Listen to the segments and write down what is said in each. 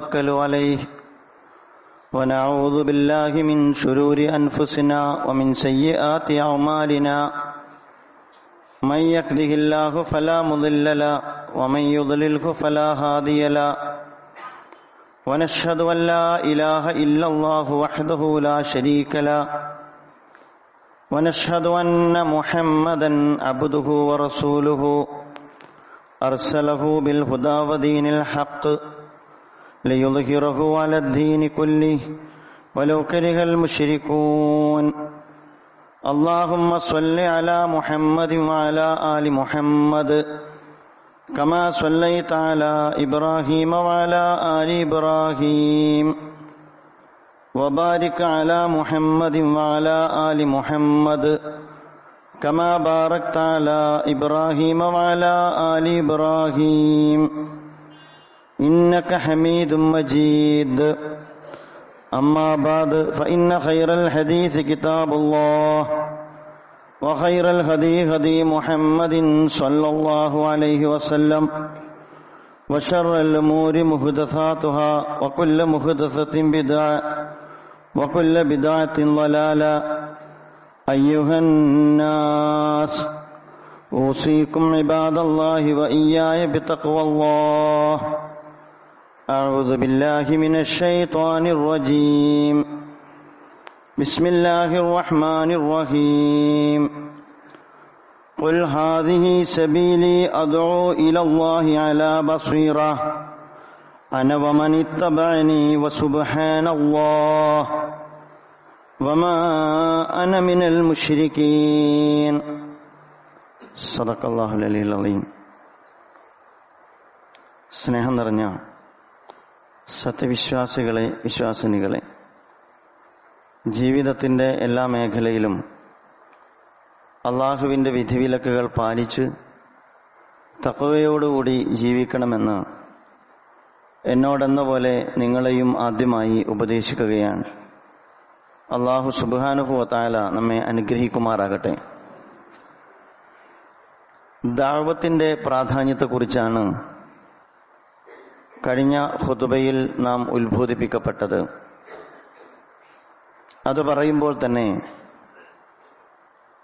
نتوكل عليه. ونعوذ بالله من شرور أنفسنا ومن سيئات أعمالنا. من يكره الله فلا مضل له ومن يضلله فلا هادي له. ونشهد أن لا إله إلا الله وحده لا شريك له. ونشهد أن محمدا عبده ورسوله. أرسله بالهدى ودين الحق. ليظهره على الدين كله ولو كره المشركون اللهم صل على محمد وعلى آل محمد كما صليت على إبراهيم وعلى آل إبراهيم وبارك على محمد وعلى آل محمد كما باركت على إبراهيم وعلى آل إبراهيم إنك حميد مجيد. أما بعد فإن خير الحديث كتاب الله وخير الهدي هدي محمد صلى الله عليه وسلم وشر الأمور محدثاتها وكل محدثة بدعة وكل بدعة ضلالة. أيها الناس أوصيكم عباد الله وإياي بتقوى الله. أعوذ بالله من الشيطان الرجيم بسم الله الرحمن الرحيم قل هذه سبيلي أدعو إلى الله على بصيرة أنا ومن اتبعني وسبحان الله وما أنا من المشركين صدق الله العلي العظيم സ്നേഹം നിറഞ്ഞ സത്യവിശ്വാസികളെ വിശ്വാസിനികളെ ജീവിതത്തിന്റെ എല്ലാ മേഖലയിലും അള്ളാഹുവിന്റെ വിധിവിലക്കുകൾ പാലിച്ച് തക്കവയോടുകൂടി ജീവിക്കണമെന്ന് എന്നോടെന്ന പോലെ നിങ്ങളെയും ആദ്യമായി ഉപദേശിക്കുകയാണ്. അള്ളാഹു സുബാനുഭവത്തായ നമ്മെ അനുഗ്രഹിക്കുമാറാകട്ടെ. ദാവത്തിന്റെ പ്രാധാന്യത്തെക്കുറിച്ചാണ് കഴിഞ്ഞ ഹുതുബയിൽ നാം ഉത്ബോധിപ്പിക്കപ്പെട്ടത്. അത് പറയുമ്പോൾ തന്നെ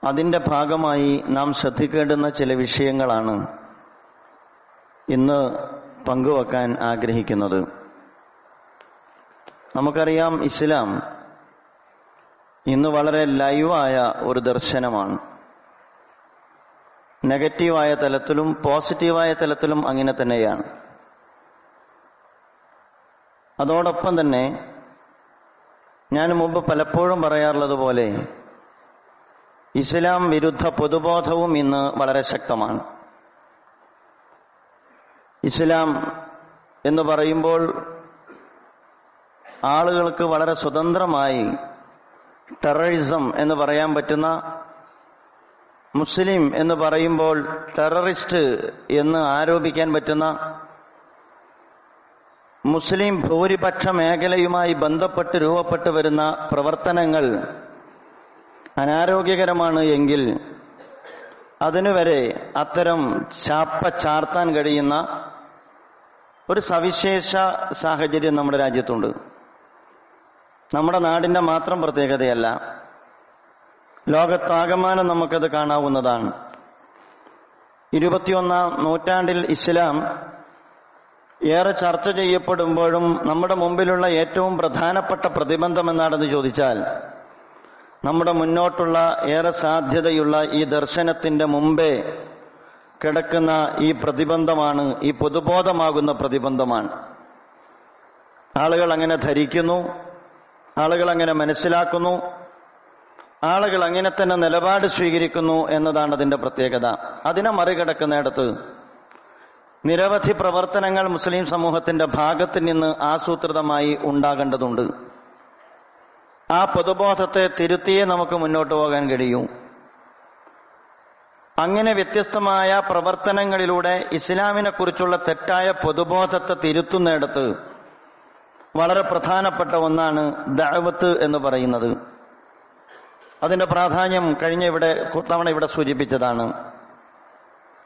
അതിന്റെ ഭാഗമായി നാം ശ്രദ്ധിക്കേണ്ടുന്ന ചില വിഷയങ്ങളാണ് ഇന്ന് പങ്കുവെക്കാൻ ആഗ്രഹിക്കുന്നത്. നമുക്കറിയാം ഇസ്ലാം ഇന്ന് വളരെ ലൈവായ ഒരു ദർശനമാണ്. നെഗറ്റീവായ തലത്തിലും പോസിറ്റീവായ തലത്തിലും അങ്ങനെ തന്നെയാണ്. അതോടൊപ്പം തന്നെ ഞാൻ മുമ്പ് പലപ്പോഴും പറയാറുള്ളത് പോലെ ഇസ്ലാം വിരുദ്ധ പൊതുബോധവും ഇന്ന് വളരെ ശക്തമാണ്. ഇസ്ലാം എന്ന് പറയുമ്പോൾ ആളുകൾക്ക് വളരെ സ്വതന്ത്രമായി ടെററിസം എന്ന് പറയാൻ പറ്റുന്ന മുസ്ലിം എന്ന് പറയുമ്പോൾ ടെററിസ്റ്റ് എന്ന് ആരോപിക്കാൻ പറ്റുന്ന മുസ്ലിം ഭൂരിപക്ഷ മേഖലയുമായി ബന്ധപ്പെട്ട് രൂപപ്പെട്ടു വരുന്ന പ്രവർത്തനങ്ങൾ അനാരോഗ്യകരമാണ് എങ്കിൽ അതിനുവരെ അത്തരം ചാപ്പ ചാർത്താൻ കഴിയുന്ന ഒരു സവിശേഷ സാഹചര്യം നമ്മുടെ രാജ്യത്തുണ്ട്. നമ്മുടെ നാടിന്റെ മാത്രം പ്രത്യേകതയല്ല ലോകത്താകമാനം നമുക്കത് കാണാവുന്നതാണ്. ഇരുപത്തിയൊന്നാം നൂറ്റാണ്ടിൽ ഇസ്ലാം ഏറെ ചർച്ച ചെയ്യപ്പെടുമ്പോഴും നമ്മുടെ മുമ്പിലുള്ള ഏറ്റവും പ്രധാനപ്പെട്ട പ്രതിബന്ധം എന്നാണെന്ന് ചോദിച്ചാൽ നമ്മുടെ മുന്നോട്ടുള്ള ഏറെ സാധ്യതയുള്ള ഈ ദർശനത്തിന്റെ മുമ്പേ കിടക്കുന്ന ഈ പ്രതിബന്ധമാണ് ഈ പൊതുബോധമാകുന്ന പ്രതിബന്ധമാണ്. ആളുകൾ അങ്ങനെ ധരിക്കുന്നു ആളുകൾ അങ്ങനെ മനസ്സിലാക്കുന്നു ആളുകൾ അങ്ങനെ തന്നെ നിലപാട് സ്വീകരിക്കുന്നു എന്നതാണ് അതിന്റെ പ്രത്യേകത. അതിനെ മറികടക്കുന്നിടത്ത് നിരവധി പ്രവർത്തനങ്ങൾ മുസ്ലിം സമൂഹത്തിന്റെ ഭാഗത്ത് നിന്ന് ആസൂത്രിതമായി ഉണ്ടാകേണ്ടതുണ്ട്. ആ പൊതുബോധത്തെ തിരുത്തിയേ നമുക്ക് മുന്നോട്ട് പോകാൻ കഴിയൂ. അങ്ങനെ വ്യത്യസ്തമായ പ്രവർത്തനങ്ങളിലൂടെ ഇസ്ലാമിനെ കുറിച്ചുള്ള തെറ്റായ പൊതുബോധത്തെ തിരുത്തുന്നിടത്ത് വളരെ പ്രധാനപ്പെട്ട ഒന്നാണ് ദഅവത്ത് എന്ന് പറയുന്നത്. അതിന്റെ പ്രാധാന്യം കഴിഞ്ഞ ഇവിടെ തവണ ഇവിടെ സൂചിപ്പിച്ചതാണ്.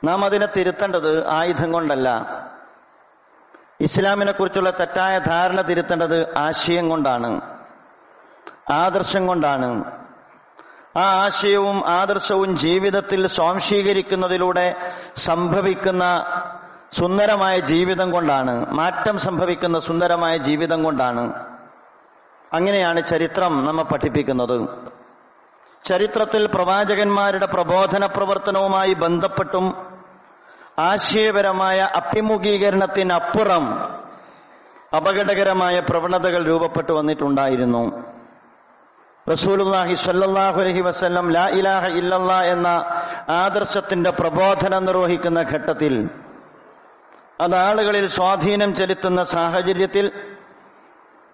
നാം അതിനെ തിരുത്തേണ്ടത് ആയുധം കൊണ്ടല്ല. ഇസ്ലാമിനെ കുറിച്ചുള്ള തെറ്റായ ധാരണ തിരുത്തേണ്ടത് ആശയം കൊണ്ടാണ്. ആദർശം കൊണ്ടാണ്. ആ ആശയവും ആദർശവും ജീവിതത്തിൽ സ്വാംശീകരിക്കുന്നതിലൂടെ സംഭവിക്കുന്ന സുന്ദരമായ ജീവിതം കൊണ്ടാണ്. മാറ്റം സംഭവിക്കുന്ന സുന്ദരമായ ജീവിതം കൊണ്ടാണ്. അങ്ങനെയാണ് ചരിത്രം നമ്മെ പഠിപ്പിക്കുന്നത്. ചരിത്രത്തിൽ പ്രവാചകന്മാരുടെ പ്രബോധന പ്രവർത്തനവുമായി ബന്ധപ്പെട്ടും ആശയപരമായ അഭിമുഖീകരണത്തിനപ്പുറം അപകടകരമായ പ്രവണതകൾ രൂപപ്പെട്ടു വന്നിട്ടുണ്ടായിരുന്നു. റസൂലുല്ലാഹി സ്വല്ലല്ലാഹു അലൈഹി വസല്ലം ലാ ഇലാഹ ഇല്ലല്ലാ എന്ന ആദർശത്തിന്റെ പ്രബോധനം നിർവഹിക്കുന്ന ഘട്ടത്തിൽ അത് ആളുകളിൽ സ്വാധീനം ചെലുത്തുന്ന സാഹചര്യത്തിൽ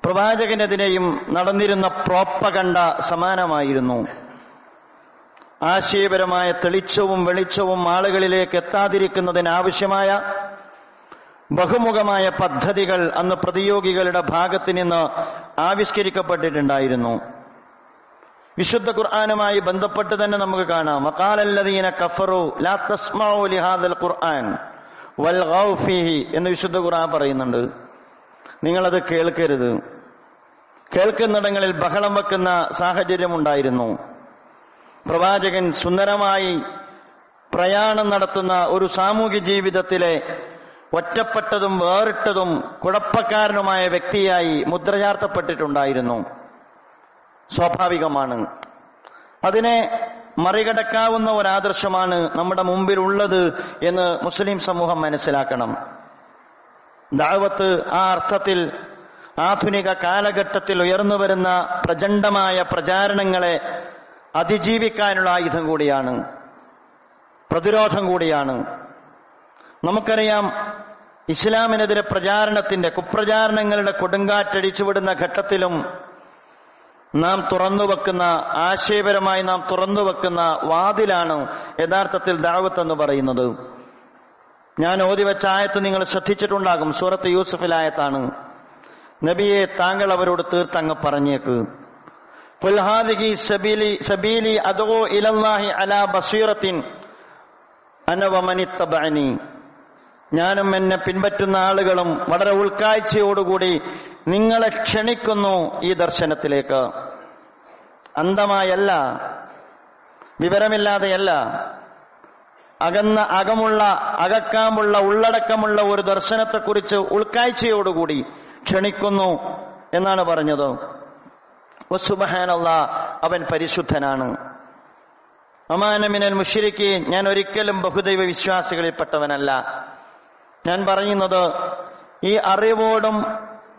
പ്രവാചകനെതിരെയും നടന്നിരുന്ന പ്രോപ്പകണ്ട സമാനമായിരുന്നു. ആശയപരമായ തെളിച്ചവും വെളിച്ചവും ആളുകളിലേക്ക് എത്താതിരിക്കുന്നതിനാവശ്യമായ ബഹുമുഖമായ പദ്ധതികൾ അന്ന് പ്രതിയോഗികളുടെ ഭാഗത്ത് നിന്ന് ആവിഷ്കരിക്കപ്പെട്ടിട്ടുണ്ടായിരുന്നു. വിശുദ്ധ ഖുർആാനുമായി ബന്ധപ്പെട്ട് തന്നെ നമുക്ക് കാണാം. വക്കാലല്ലദീന കഫറു ലാ ഖുർആൻ വൽ എന്ന് വിശുദ്ധ ഖുർആൻ പറയുന്നുണ്ട്. നിങ്ങളത് കേൾക്കരുത്. കേൾക്കുന്നിടങ്ങളിൽ ബഹളം വെക്കുന്ന സാഹചര്യം ഉണ്ടായിരുന്നു പ്രവാചകൻ സുന്ദരമായി പ്രയാണം നടത്തുന്ന ഒരു സാമൂഹ്യ ജീവിതത്തിലെ ഒറ്റപ്പെട്ടതും വേറിട്ടതും കുഴപ്പക്കാരനുമായ വ്യക്തിയായി മുദ്രചാർത്തപ്പെട്ടിട്ടുണ്ടായിരുന്നു. സ്വാഭാവികമാണ്. അതിനെ മറികടക്കാവുന്ന ഒരാദർശമാണ് നമ്മുടെ മുമ്പിലുള്ളത് എന്ന് മുസ്ലിം സമൂഹം മനസ്സിലാക്കണം. ദാവത്ത് ആ അർത്ഥത്തിൽ ആധുനിക കാലഘട്ടത്തിൽ ഉയർന്നു വരുന്ന പ്രചണ്ഡമായ പ്രചാരണങ്ങളെ അതിജീവിക്കാനുള്ള ആയുധം കൂടിയാണ് പ്രതിരോധം കൂടിയാണ്. നമുക്കറിയാം ഇസ്ലാമിനെതിരെ പ്രചാരണത്തിന്റെ കുപ്രചാരണങ്ങളുടെ കൊടുങ്കാറ്റടിച്ചുവിടുന്ന ഘട്ടത്തിലും നാം തുറന്നു വെക്കുന്ന ആശയപരമായി നാം തുറന്നു വെക്കുന്ന വാതിലാണ് യഥാർത്ഥത്തിൽ ദാവത്ത് എന്ന് പറയുന്നത്. ഞാൻ ഓതി വെച്ച ആയത്ത് നിങ്ങൾ ശ്രദ്ധിച്ചിട്ടുണ്ടാകും സൂറത്ത് യൂസഫിലായത്താണ് നബിയെ താങ്കൾ അവരോട് തീർത്തങ്ങ് പറഞ്ഞേക്ക്. ഞാനും എന്നെ പിൻപറ്റുന്ന ആളുകളും വളരെ ഉൾക്കാഴ്ചയോടുകൂടി നിങ്ങളെ ക്ഷണിക്കുന്നു ഈ ദർശനത്തിലേക്ക്. അന്ധമായല്ല വിവരമില്ലാതെയല്ല. അകന്ന അകമുള്ള അകക്കാമുള്ള ഉള്ളടക്കമുള്ള ഒരു ദർശനത്തെക്കുറിച്ച് ഉൾക്കാഴ്ചയോടുകൂടി ക്ഷണിക്കുന്നു എന്നാണ് പറഞ്ഞത്. വസുബഹാനല്ല അവൻ പരിശുദ്ധനാണ്. അമാനമിനൽ മുഷിരിക്ക് ഞാൻ ഒരിക്കലും ബഹുദൈവ വിശ്വാസികളിൽപ്പെട്ടവനല്ല. ഞാൻ പറയുന്നത് ഈ അറിവോടും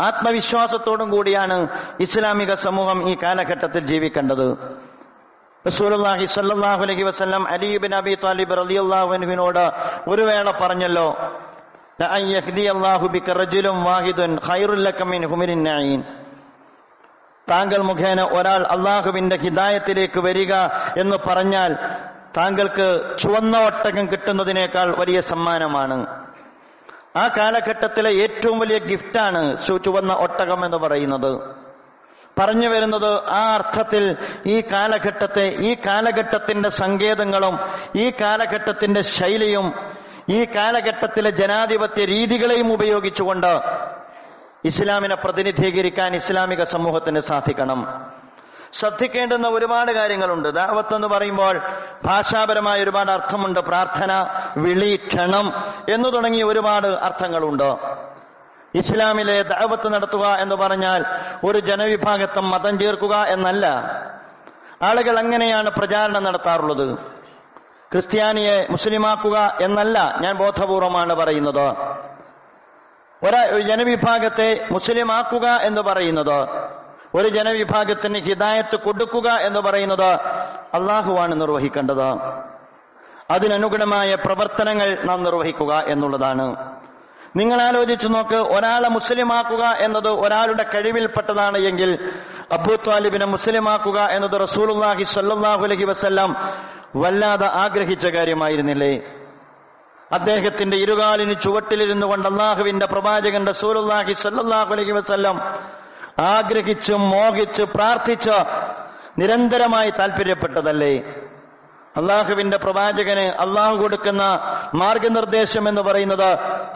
ആത്മവിശ്വാസത്തോടും കൂടിയാണ് ഇസ്ലാമിക സമൂഹം ഈ കാലഘട്ടത്തിൽ ജീവിക്കേണ്ടത്. റസൂലുള്ളാഹി സ്വല്ലല്ലാഹു അലൈഹി വസല്ലം അലി ഇബ്നു അബി താലിബ് റളിയല്ലാഹു അൻഹുവിനോട് ഒരു വേള പറഞ്ഞല്ലോ ലഅൻ യഹ്ദിയല്ലാഹു ബിക റജുലൻ വാഹിദൻ ഖൈറുൽ ലക മിൻ ഹുമിരിൻ താങ്കൾ മുഖേന ഒരാൾ അള്ളാഹുവിന്റെ ഹിദായത്തിലേക്ക് വരിക എന്ന് പറഞ്ഞാൽ താങ്കൾക്ക് ചുവന്ന ഒട്ടകം കിട്ടുന്നതിനേക്കാൾ വലിയ സമ്മാനമാണ്. ആ കാലഘട്ടത്തിലെ ഏറ്റവും വലിയ ഗിഫ്റ്റാണ് ചുവന്ന ഒട്ടകം എന്ന് പറയുന്നത്. പറഞ്ഞു വരുന്നത് ആ അർത്ഥത്തിൽ ഈ കാലഘട്ടത്തെ ഈ കാലഘട്ടത്തിന്റെ സങ്കേതങ്ങളും ഈ കാലഘട്ടത്തിന്റെ ശൈലിയും ഈ കാലഘട്ടത്തിലെ ജനാധിപത്യ രീതികളെയും ഉപയോഗിച്ചുകൊണ്ട് ഇസ്ലാമിനെ പ്രതിനിധീകരിക്കാൻ ഇസ്ലാമിക സമൂഹത്തിന് സാധിക്കണം. ശ്രദ്ധിക്കേണ്ടുന്ന ഒരുപാട് കാര്യങ്ങളുണ്ട്. ദാവത്ത് എന്ന് പറയുമ്പോൾ ഭാഷാപരമായ ഒരുപാട് അർത്ഥമുണ്ട്. പ്രാർത്ഥന വിളി ക്ഷണം എന്നു തുടങ്ങിയ ഒരുപാട് അർത്ഥങ്ങളുണ്ട്. ഇസ്ലാമിലെ ദാവത്ത് നടത്തുക എന്ന് പറഞ്ഞാൽ ഒരു ജനവിഭാഗത്തെ മതം ചേർക്കുക എന്നല്ല. ആളുകൾ അങ്ങനെയാണ് പ്രചാരണം നടത്താറുള്ളത്. ക്രിസ്ത്യാനിയെ മുസ്ലിമാക്കുക എന്നല്ല ഞാൻ ബോധപൂർവമാണ് പറയുന്നത്. ഒരു ജനവിഭാഗത്തെ മുസ്ലിമാക്കുക എന്ന് പറയുന്നത്. ഒരു ജനവിഭാഗത്തിന് ഹിദായത്ത് കൊടുക്കുക എന്ന് പറയുന്നത് അള്ളാഹുവാണ് നിർവഹിക്കേണ്ടത്. അതിനനുഗുണമായ പ്രവർത്തനങ്ങൾ നാം നിർവഹിക്കുക എന്നുള്ളതാണ്. നിങ്ങൾ ആലോചിച്ചു നോക്ക് ഒരാളെ മുസ്ലിമാക്കുക എന്നത് ഒരാളുടെ കഴിവിൽപ്പെട്ടതാണ് എങ്കിൽ അബൂ താലിബിനെ മുസ്ലിമാക്കുക എന്നത് റസൂലുള്ളാഹി സ്വല്ലല്ലാഹു അലൈഹി വസല്ലം വല്ലാതെ ആഗ്രഹിച്ച കാര്യമായിരുന്നില്ലേ? അദ്ദേഹത്തിന്റെ ഇരുകാലിന് ചുവട്ടിലിരുന്നു കൊണ്ട് അള്ളാഹുവിന്റെ പ്രവാചകൻ റസൂലുള്ളാഹി സ്വല്ലല്ലാഹു അലൈഹി വസല്ലം ആഗ്രഹിച്ച് മോഹിച്ച് പ്രാർത്ഥിച്ച് നിരന്തരമായി താല്പര്യപ്പെട്ടതല്ലേ അള്ളാഹുവിന്റെ പ്രവാചകന് അള്ളാഹു കൊടുക്കുന്ന മാർഗനിർദ്ദേശം എന്ന് പറയുന്നത്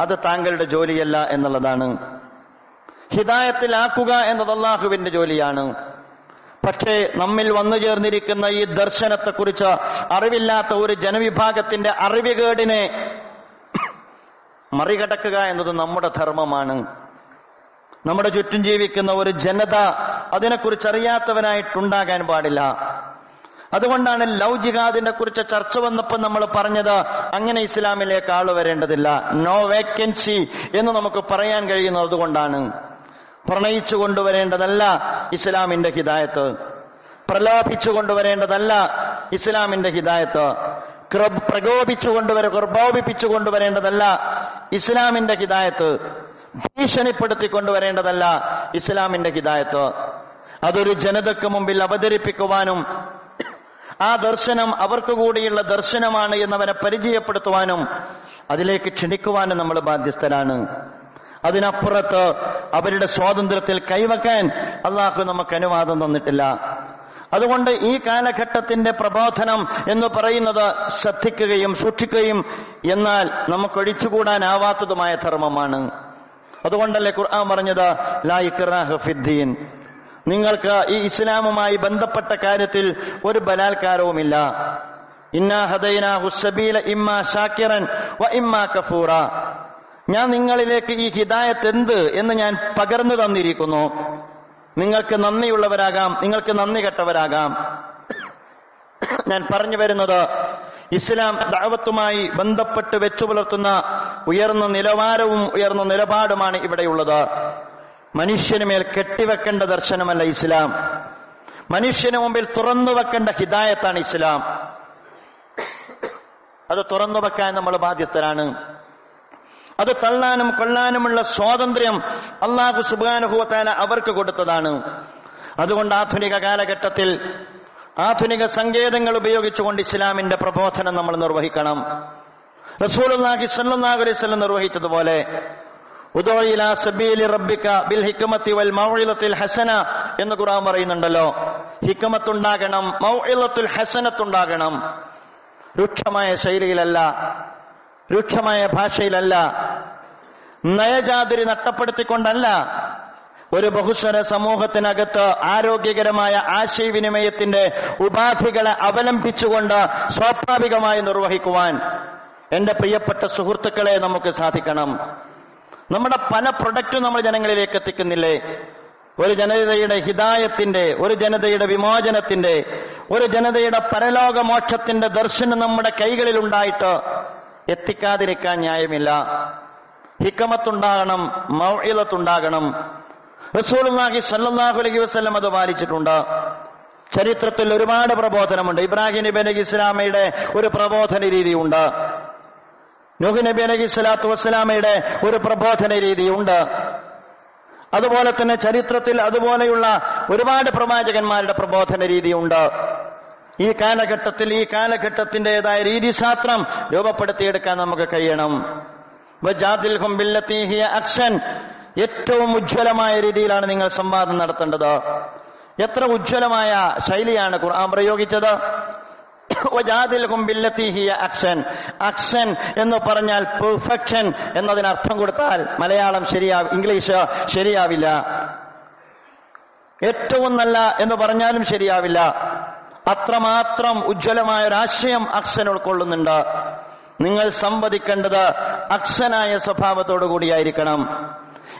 അത് താങ്കളുടെ ജോലിയല്ല എന്നുള്ളതാണ്. ഹിതായത്തിലാക്കുക എന്നത് അള്ളാഹുവിന്റെ ജോലിയാണ്. പക്ഷേ നമ്മിൽ വന്നു ചേർന്നിരിക്കുന്ന ഈ ദർശനത്തെക്കുറിച്ച് അറിവില്ലാത്ത ഒരു ജനവിഭാഗത്തിന്റെ അറിവുകേടിനെ മറികടക്കുക എന്നത് നമ്മുടെ ധർമ്മമാണ്. നമ്മുടെ ചുറ്റും ജീവിക്കുന്ന ഒരു ജനത അതിനെക്കുറിച്ച് അറിയാത്തവനായിട്ടുണ്ടാകാൻ പാടില്ല. അതുകൊണ്ടാണ് ലവ് ജിഹാദിനെ കുറിച്ച് ചർച്ച വന്നപ്പോൾ നമ്മൾ പറഞ്ഞത് അങ്ങനെ ഇസ്ലാമിലേക്ക് ആൾ വരേണ്ടതില്ല. നോ വേക്കൻസി എന്ന് നമുക്ക് പറയാൻ കഴിയുന്നത് അതുകൊണ്ടാണ്. പ്രണയിച്ചു കൊണ്ടുവരേണ്ടതല്ല ഇസ്ലാമിന്റെ ഹിതായത്ത് പ്രലോഭിച്ചു കൊണ്ടുവരേണ്ടതല്ല ഇസ്ലാമിന്റെ ഹിതായത്ത് പ്രകോപിച്ചു കൊണ്ടുവര പ്രകോപിപ്പിച്ചു കൊണ്ടുവരേണ്ടതല്ല ഇസ്ലാമിന്റെ ഹിതായത്ത് ഭീഷണിപ്പെടുത്തി കൊണ്ടുവരേണ്ടതല്ല ഇസ്ലാമിന്റെ ഹിതായത്ത് അതൊരു ജനതയ്ക്ക് മുമ്പിൽ അവതരിപ്പിക്കുവാനും ആ ദർശനം അവർക്ക് കൂടിയുള്ള ദർശനമാണ് എന്നവരെ പരിചയപ്പെടുത്തുവാനും അതിലേക്ക് ക്ഷണിക്കുവാനും നമ്മൾ ബാധ്യസ്ഥരാണ്. അതിനപ്പുറത്ത് അവരുടെ സ്വാതന്ത്ര്യത്തിൽ കൈവക്കാൻ അള്ളാഹു നമുക്ക് അനുവാദം തന്നിട്ടില്ല. അതുകൊണ്ട് ഈ കാലഘട്ടത്തിന്റെ പ്രബോധനം എന്ന് പറയുന്നത് ശ്രദ്ധിക്കുകയും സൂക്ഷിക്കുകയും എന്നാൽ നമുക്ക് ഒഴിച്ചുകൂടാനാവാത്തതുമായ ധർമ്മമാണ്. അതുകൊണ്ടല്ലേ ഖുർആൻ പറഞ്ഞത് ലായിഖിദ്ദീൻ നിങ്ങൾക്ക് ഈ ഇസ്ലാമുമായി ബന്ധപ്പെട്ട കാര്യത്തിൽ ഒരു ബലാത്കാരവുമില്ല. ഞാൻ നിങ്ങളിലേക്ക് ഈ ഹിദായത്ത് എന്ത് എന്ന് ഞാൻ പകർന്നു തന്നിരിക്കുന്നു. നിങ്ങൾക്ക് നന്ദിയുള്ളവരാകാം നിങ്ങൾക്ക് നന്ദി കെട്ടവരാകാം. ഞാൻ പറഞ്ഞു വരുന്നത് ഇസ്ലാം ദാവത്തുമായി ബന്ധപ്പെട്ട് വെച്ചു പുലർത്തുന്ന ഉയർന്ന നിലവാരവും ഉയർന്ന നിലപാടുമാണ് ഇവിടെയുള്ളത്. മനുഷ്യന് മേൽ കെട്ടിവെക്കേണ്ട ദർശനമല്ല ഇസ്ലാം. മനുഷ്യന് മുമ്പിൽ തുറന്നു വെക്കേണ്ട ഹിദായത്താണ് ഇസ്ലാം. അത് തുറന്നു വെക്കാൻ നമ്മൾ ബാധ്യസ്ഥരാണ്. അത് തള്ളാനും കൊള്ളാനുമുള്ള സ്വാതന്ത്ര്യം അള്ളാഹു സുബാനുഭവത്താന അവർക്ക് കൊടുത്തതാണ്. അതുകൊണ്ട് ആധുനിക കാലഘട്ടത്തിൽ ആധുനിക സങ്കേതങ്ങൾ ഉപയോഗിച്ചുകൊണ്ട് ഇസ്ലാമിന്റെ പ്രബോധനം നമ്മൾ നിർവഹിക്കണം. റസൂലുള്ളാഹി സ്വല്ലല്ലാഹു അലൈഹി വസല്ലം നിർവഹിച്ചതുപോലെ ഉദോയില സബീലി റബ്ബിക ബിൽ ഹിക്മത്തി വൽ മൗഇലത്തിൽ ഹസന എന്ന് ഖുർആൻ പറയുന്നുണ്ടല്ലോ. ഹിക്മത്തുണ്ടാകണം മൗഇലത്തുൽ ഹസനത്തുണ്ടാകണം. രൂക്ഷമായ ശൈലിയിലല്ല രൂക്ഷമായ ഭാഷയിലല്ല. നയജാതിരി നഷ്ടപ്പെടുത്തിക്കൊണ്ടല്ല ഒരു ബഹുസ്വര സമൂഹത്തിനകത്ത് ആരോഗ്യകരമായ ആശയവിനിമയത്തിന്റെ ഉപാധികളെ അവലംബിച്ചുകൊണ്ട് സ്വാഭാവികമായി നിർവഹിക്കുവാൻ എന്റെ പ്രിയപ്പെട്ട സുഹൃത്തുക്കളെ നമുക്ക് സാധിക്കണം. നമ്മുടെ പല പ്രൊഡക്റ്റും നമ്മൾ ജനങ്ങളിലേക്ക് എത്തിക്കുന്നില്ലേ? ഒരു ജനതയുടെ ഹിതായത്തിന്റെ ഒരു ജനതയുടെ വിമോചനത്തിന്റെ ഒരു ജനതയുടെ പരലോകമോക്ഷത്തിന്റെ ദർശനം നമ്മുടെ കൈകളിൽ ഉണ്ടായിട്ട് എത്തിക്കാതിരിക്കാൻ ന്യായമില്ല. ഹിക്കമത്തുണ്ടാകണം മൗഇലത്തുണ്ടാകണം. റസൂലുള്ളാഹി സല്ലല്ലാഹു അലൈഹി വസല്ലം അത് പാലിച്ചിട്ടുണ്ട്. ചരിത്രത്തിൽ ഒരുപാട് പ്രബോധനമുണ്ട്. ഇബ്രാഹിം നബി അലൈഹി ഇസ്ലാമയുടെ ഒരു പ്രബോധന രീതിയുണ്ട്. നൂഹ് നബി അലൈഹി സ്വലാത്തു വസ്സലാമയുടെ ഒരു പ്രബോധന രീതിയുണ്ട്. അതുപോലെ തന്നെ ചരിത്രത്തിൽ അതുപോലെയുള്ള ഒരുപാട് പ്രവാചകന്മാരുടെ പ്രബോധന രീതിയുണ്ട്. ഈ കാലഘട്ടത്തിൽ ഈ കാലഘട്ടത്തിന്റെതായ രീതിശാസ്ത്രം രൂപപ്പെടുത്തിയെടുക്കാൻ നമുക്ക് കഴിയണം. അക്ഷൻ. ഏറ്റവും ഉജ്ജ്വലമായ രീതിയിലാണ് നിങ്ങൾ സംവാദം നടത്തേണ്ടത്. എത്ര ഉജ്ജ്വലമായ ശൈലിയാണ് ഖുർആൻ പ്രയോഗിച്ചത്? അക്ഷൻ. അക്ഷൻ എന്ന് പറഞ്ഞാൽ പെർഫെക്ഷൻ എന്നതിന് അർത്ഥം കൊടുത്താൽ മലയാളം ശരിയാ ഇംഗ്ലീഷ് ശരിയാവില്ല. ഏറ്റവും നല്ല എന്ന് പറഞ്ഞാലും ശരിയാവില്ല. അത്രമാത്രം ഉജ്ജ്വലമായ ഒരാശയം അക്ഷൻ ഉൾക്കൊള്ളുന്നുണ്ട്. നിങ്ങൾ സംവദിക്കേണ്ടത് അക്ഷനായ സ്വഭാവത്തോടു കൂടിയായിരിക്കണം.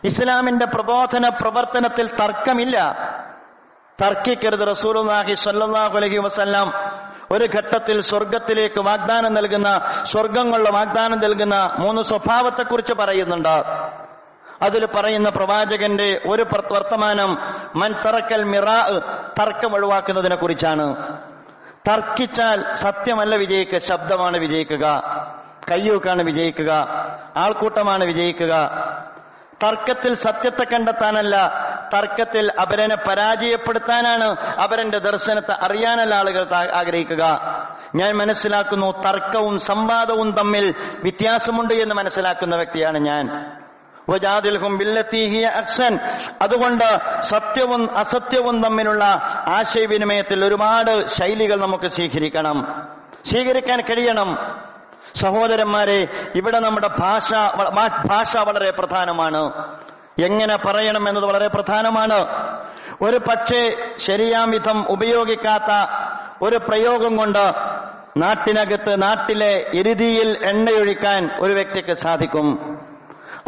ഇസ്ലാമിന്റെ പ്രബോധന പ്രവർത്തനത്തിൽ തർക്കമില്ല. തർക്കിക്കരുത് റസൂലുള്ളാഹി സ്വല്ലല്ലാഹു അലൈഹി വസല്ലം. ഒരു ഘട്ടത്തിൽ സ്വർഗത്തിലേക്ക് വാഗ്ദാനം നൽകുന്ന സ്വർഗങ്ങളുടെ വാഗ്ദാനം നൽകുന്ന മൂന്ന് സ്വഭാവത്തെക്കുറിച്ച് പറയുന്നുണ്ട്. അതിൽ പറയുന്ന പ്രവാചകന്റെ ഒരു വർത്തമാനം മൻ തറക്കൽ മിറാ തർക്കം ഒഴിവാക്കുന്നതിനെ കുറിച്ചാണ്. തർക്കിച്ചാൽ സത്യമല്ല വിജയിക്കുക ശബ്ദമാണ് വിജയിക്കുക കയ്യൂക്കാണ് വിജയിക്കുക ആൾക്കൂട്ടമാണ് വിജയിക്കുക. തർക്കത്തിൽ സത്യത്തെ കണ്ടെത്താനല്ല തർക്കത്തിൽ അവരനെ പരാജയപ്പെടുത്താനാണ് അവരന്റെ ദർശനത്തെ അറിയാനല്ല ആളുകൾ ആഗ്രഹിക്കുക. ഞാൻ മനസ്സിലാക്കുന്നു തർക്കവും സംവാദവും തമ്മിൽ വ്യത്യാസമുണ്ട് എന്ന് മനസ്സിലാക്കുന്ന വ്യക്തിയാണ് ഞാൻ. അതുകൊണ്ട് സത്യവും അസത്യവും തമ്മിലുള്ള ആശയവിനിമയത്തിൽ ഒരുപാട് ശൈലികൾ നമുക്ക് സ്വീകരിക്കണം. സ്വീകരിക്കാൻ കഴിയണം. സഹോദരന്മാരെ ഇവിടെ നമ്മുടെ ഭാഷ ഭാഷ വളരെ പ്രധാനമാണ്. എങ്ങനെ പറയണം എന്നത് വളരെ പ്രധാനമാണ്. ഒരു പക്ഷേ ശരിയാം വിധം ഉപയോഗിക്കാത്ത ഒരു പ്രയോഗം കൊണ്ട് നാട്ടിനകത്ത് നാട്ടിലെ എരുതിയിൽ എണ്ണയൊഴിക്കാൻ ഒരു വ്യക്തിക്ക് സാധിക്കും.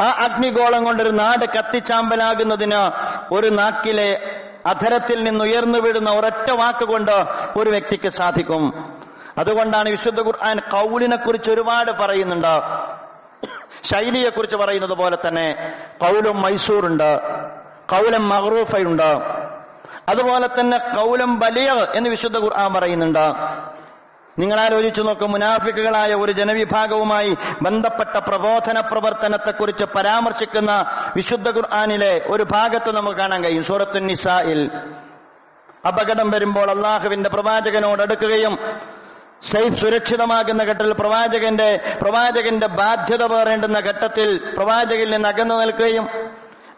ആ അഗ്നിഗോളം കൊണ്ടൊരു നാട് കത്തിച്ചാമ്പലാകുന്നതിന് ഒരു നാക്കിലെ അധരത്തിൽ നിന്ന് ഉയർന്നു വീഴുന്ന ഒരൊറ്റ വാക്കുകൊണ്ട് ഒരു വ്യക്തിക്ക് സാധിക്കും. അതുകൊണ്ടാണ് വിശുദ്ധ ഖുർആൻ കൗലിനെ കുറിച്ച് ഒരുപാട് പറയുന്നുണ്ട്. ശൈലിയെ കുറിച്ച് പറയുന്നത് പോലെ തന്നെ കൗലും മൈസൂറുണ്ട് കൗലം മഹറൂഫയുണ്ട് അതുപോലെ തന്നെ കൗലം ബലിയ എന്ന് വിശുദ്ധ ഖുർആൻ പറയുന്നുണ്ട്. നിങ്ങൾ ആലോചിച്ചു നോക്കും മുനാഫിക്കുകളായ ഒരു ജനവിഭാഗവുമായി ബന്ധപ്പെട്ട പ്രബോധന പ്രവർത്തനത്തെക്കുറിച്ച് പരാമർശിക്കുന്ന വിശുദ്ധ ഖുർആാനിലെ ഒരു ഭാഗത്ത് നമുക്ക് കാണാൻ കഴിയും. സൂറത്തു നിസായിൽ അപകടം വരുമ്പോൾ അള്ളാഹുവിന്റെ പ്രവാചകനോട് അടുക്കുകയും സൈഫ് സുരക്ഷിതമാകുന്ന ഘട്ടത്തിൽ പ്രവാചകന്റെ പ്രവാചകന്റെ ബാധ്യത പേറേണ്ടുന്ന ഘട്ടത്തിൽ പ്രവാചകനിൽ നിന്ന് അകന്നു നിൽക്കുകയും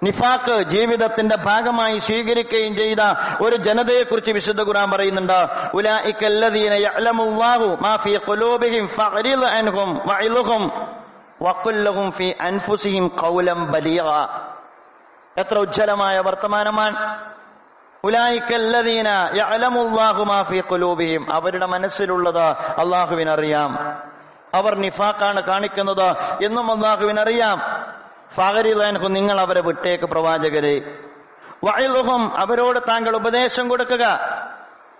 നിഫാക്ക് ജീവിതത്തിന്റെ ഭാഗമായി സ്വീകരിക്കുകയും ചെയ്ത ഒരു ജനതയെക്കുറിച്ച് വിശുദ്ധ ഖുർആൻ പറയുന്നുണ്ട് ഉലായിക്കല്ലദീന യഅലമുല്ലാഹു മാ ഫീ ഖുലൂബിഹിം അൻഹും ഫീ അൻഫുസിഹിം എത്ര ഉജ്ജ്വലമായ വർത്തമാനമാണ്. യഅലമുല്ലാഹു മാ ഫീ ഖുലൂബിഹിം അവരുടെ മനസ്സിലുള്ളത് അള്ളാഹുവിനറിയാം. അവർ നിഫാക്കാണ് കാണിക്കുന്നത്. എന്നും അള്ളാഹുവിനറിയാം. ഫാഗരിലാൻഹു നിങ്ങൾ അവരെ വിട്ടേക്ക് പ്രവാചകരെ. വയലുഹും അവരോട് താങ്കൾ ഉപദേശം കൊടുക്കുക.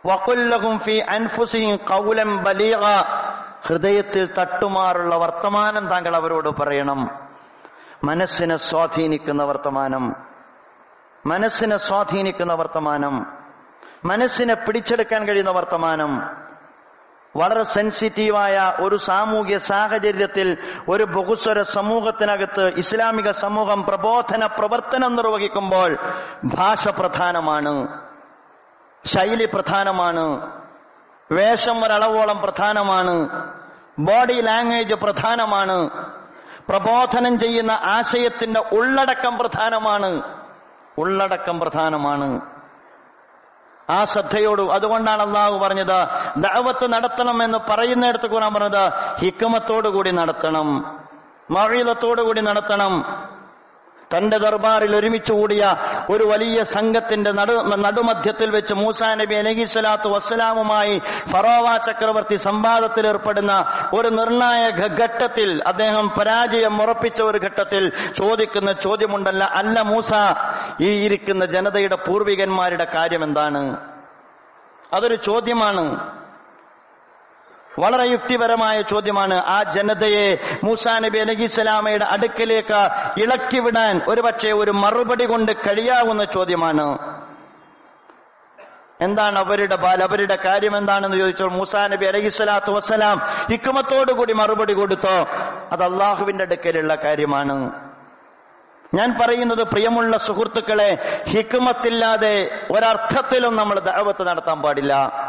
വകുല്ലഹും ഫി അൻഫുസിഹിം ഖൗലൻ ബലീഗ. ഹൃദയത്തിൽ തട്ടുമാറുള്ള വർത്തമാനം താങ്കൾ അവരോട് പറയണം. മനസ്സിനെ സ്വാധീനിക്കുന്ന വർത്തമാനം. മനസ്സിനെ സ്വാധീനിക്കുന്ന വർത്തമാനം. മനസ്സിനെ പിടിച്ചെടുക്കാൻ കഴിയുന്ന വർത്തമാനം. വളരെ സെൻസിറ്റീവായ ഒരു സാമൂഹ്യ സാഹചര്യത്തിൽ ഒരു ബഹുസ്വര സമൂഹത്തിനകത്ത് ഇസ്ലാമിക സമൂഹം പ്രബോധന പ്രവർത്തനം നിർവഹിക്കുമ്പോൾ ഭാഷ പ്രധാനമാണ് ശൈലി പ്രധാനമാണ് വേഷം ഒരളവോളം പ്രധാനമാണ് ബോഡി ലാംഗ്വേജ് പ്രധാനമാണ് പ്രബോധനം ചെയ്യുന്ന ആശയത്തിന്റെ ഉള്ളടക്കം പ്രധാനമാണ് ഉള്ളടക്കം പ്രധാനമാണ്. ആ ശ്രദ്ധയോട് അതുകൊണ്ടാണ് അള്ളാഹു പറഞ്ഞത് ദഅവത്ത് നടത്തണം എന്ന് പറയുന്നിടത്ത് കൂടാൻ പറഞ്ഞത് ഹിക്കമത്തോടുകൂടി നടത്തണം മഴയിലത്തോടുകൂടി നടത്തണം തന്റെ ദർബാറിൽ ഒരുമിച്ച് കൂടിയ ഒരു വലിയ സംഘത്തിന്റെ നടു നടുമധ്യത്തിൽ വെച്ച് മൂസാ നബി അലഹി സ്വലാത്തു വസ്സലാമുമായി ഫറോവ ചക്രവർത്തി സംവാദത്തിൽ ഏർപ്പെടുന്ന ഒരു നിർണായക ഘട്ടത്തിൽ അദ്ദേഹം പരാജയം ഉറപ്പിച്ച ഒരു ഘട്ടത്തിൽ ചോദിക്കുന്ന ചോദ്യമുണ്ടല്ല അല്ല മൂസ ഈ ഇരിക്കുന്ന ജനതയുടെ പൂർവികന്മാരുടെ കാര്യം എന്താണ്? അതൊരു ചോദ്യമാണ്. വളരെ യുക്തിപരമായ ചോദ്യമാണ്. ആ ജനതയെ മൂസാ നബി അലഹിസ്സലാമയുടെ അടുക്കലേക്ക് ഇളക്കിവിടാൻ ഒരുപക്ഷെ ഒരു മറുപടി കൊണ്ട് കഴിയാവുന്ന ചോദ്യമാണ്. എന്താണ് അവരുടെ ബാൽ അവരുടെ കാര്യം എന്താണെന്ന് ചോദിച്ചോ മൂസാ നബി അലഹിസ്വലാത്തു വസ്സലാം ഹിക്കുമത്തോടുകൂടി മറുപടി കൊടുത്തോ? അത് അള്ളാഹുവിന്റെ അടുക്കലുള്ള കാര്യമാണ്. ഞാൻ പറയുന്നത് പ്രിയമുള്ള സുഹൃത്തുക്കളെ ഹിക്കുമത്തില്ലാതെ ഒരർത്ഥത്തിലും നമ്മൾ ദഅവത്ത് നടത്താൻ പാടില്ല.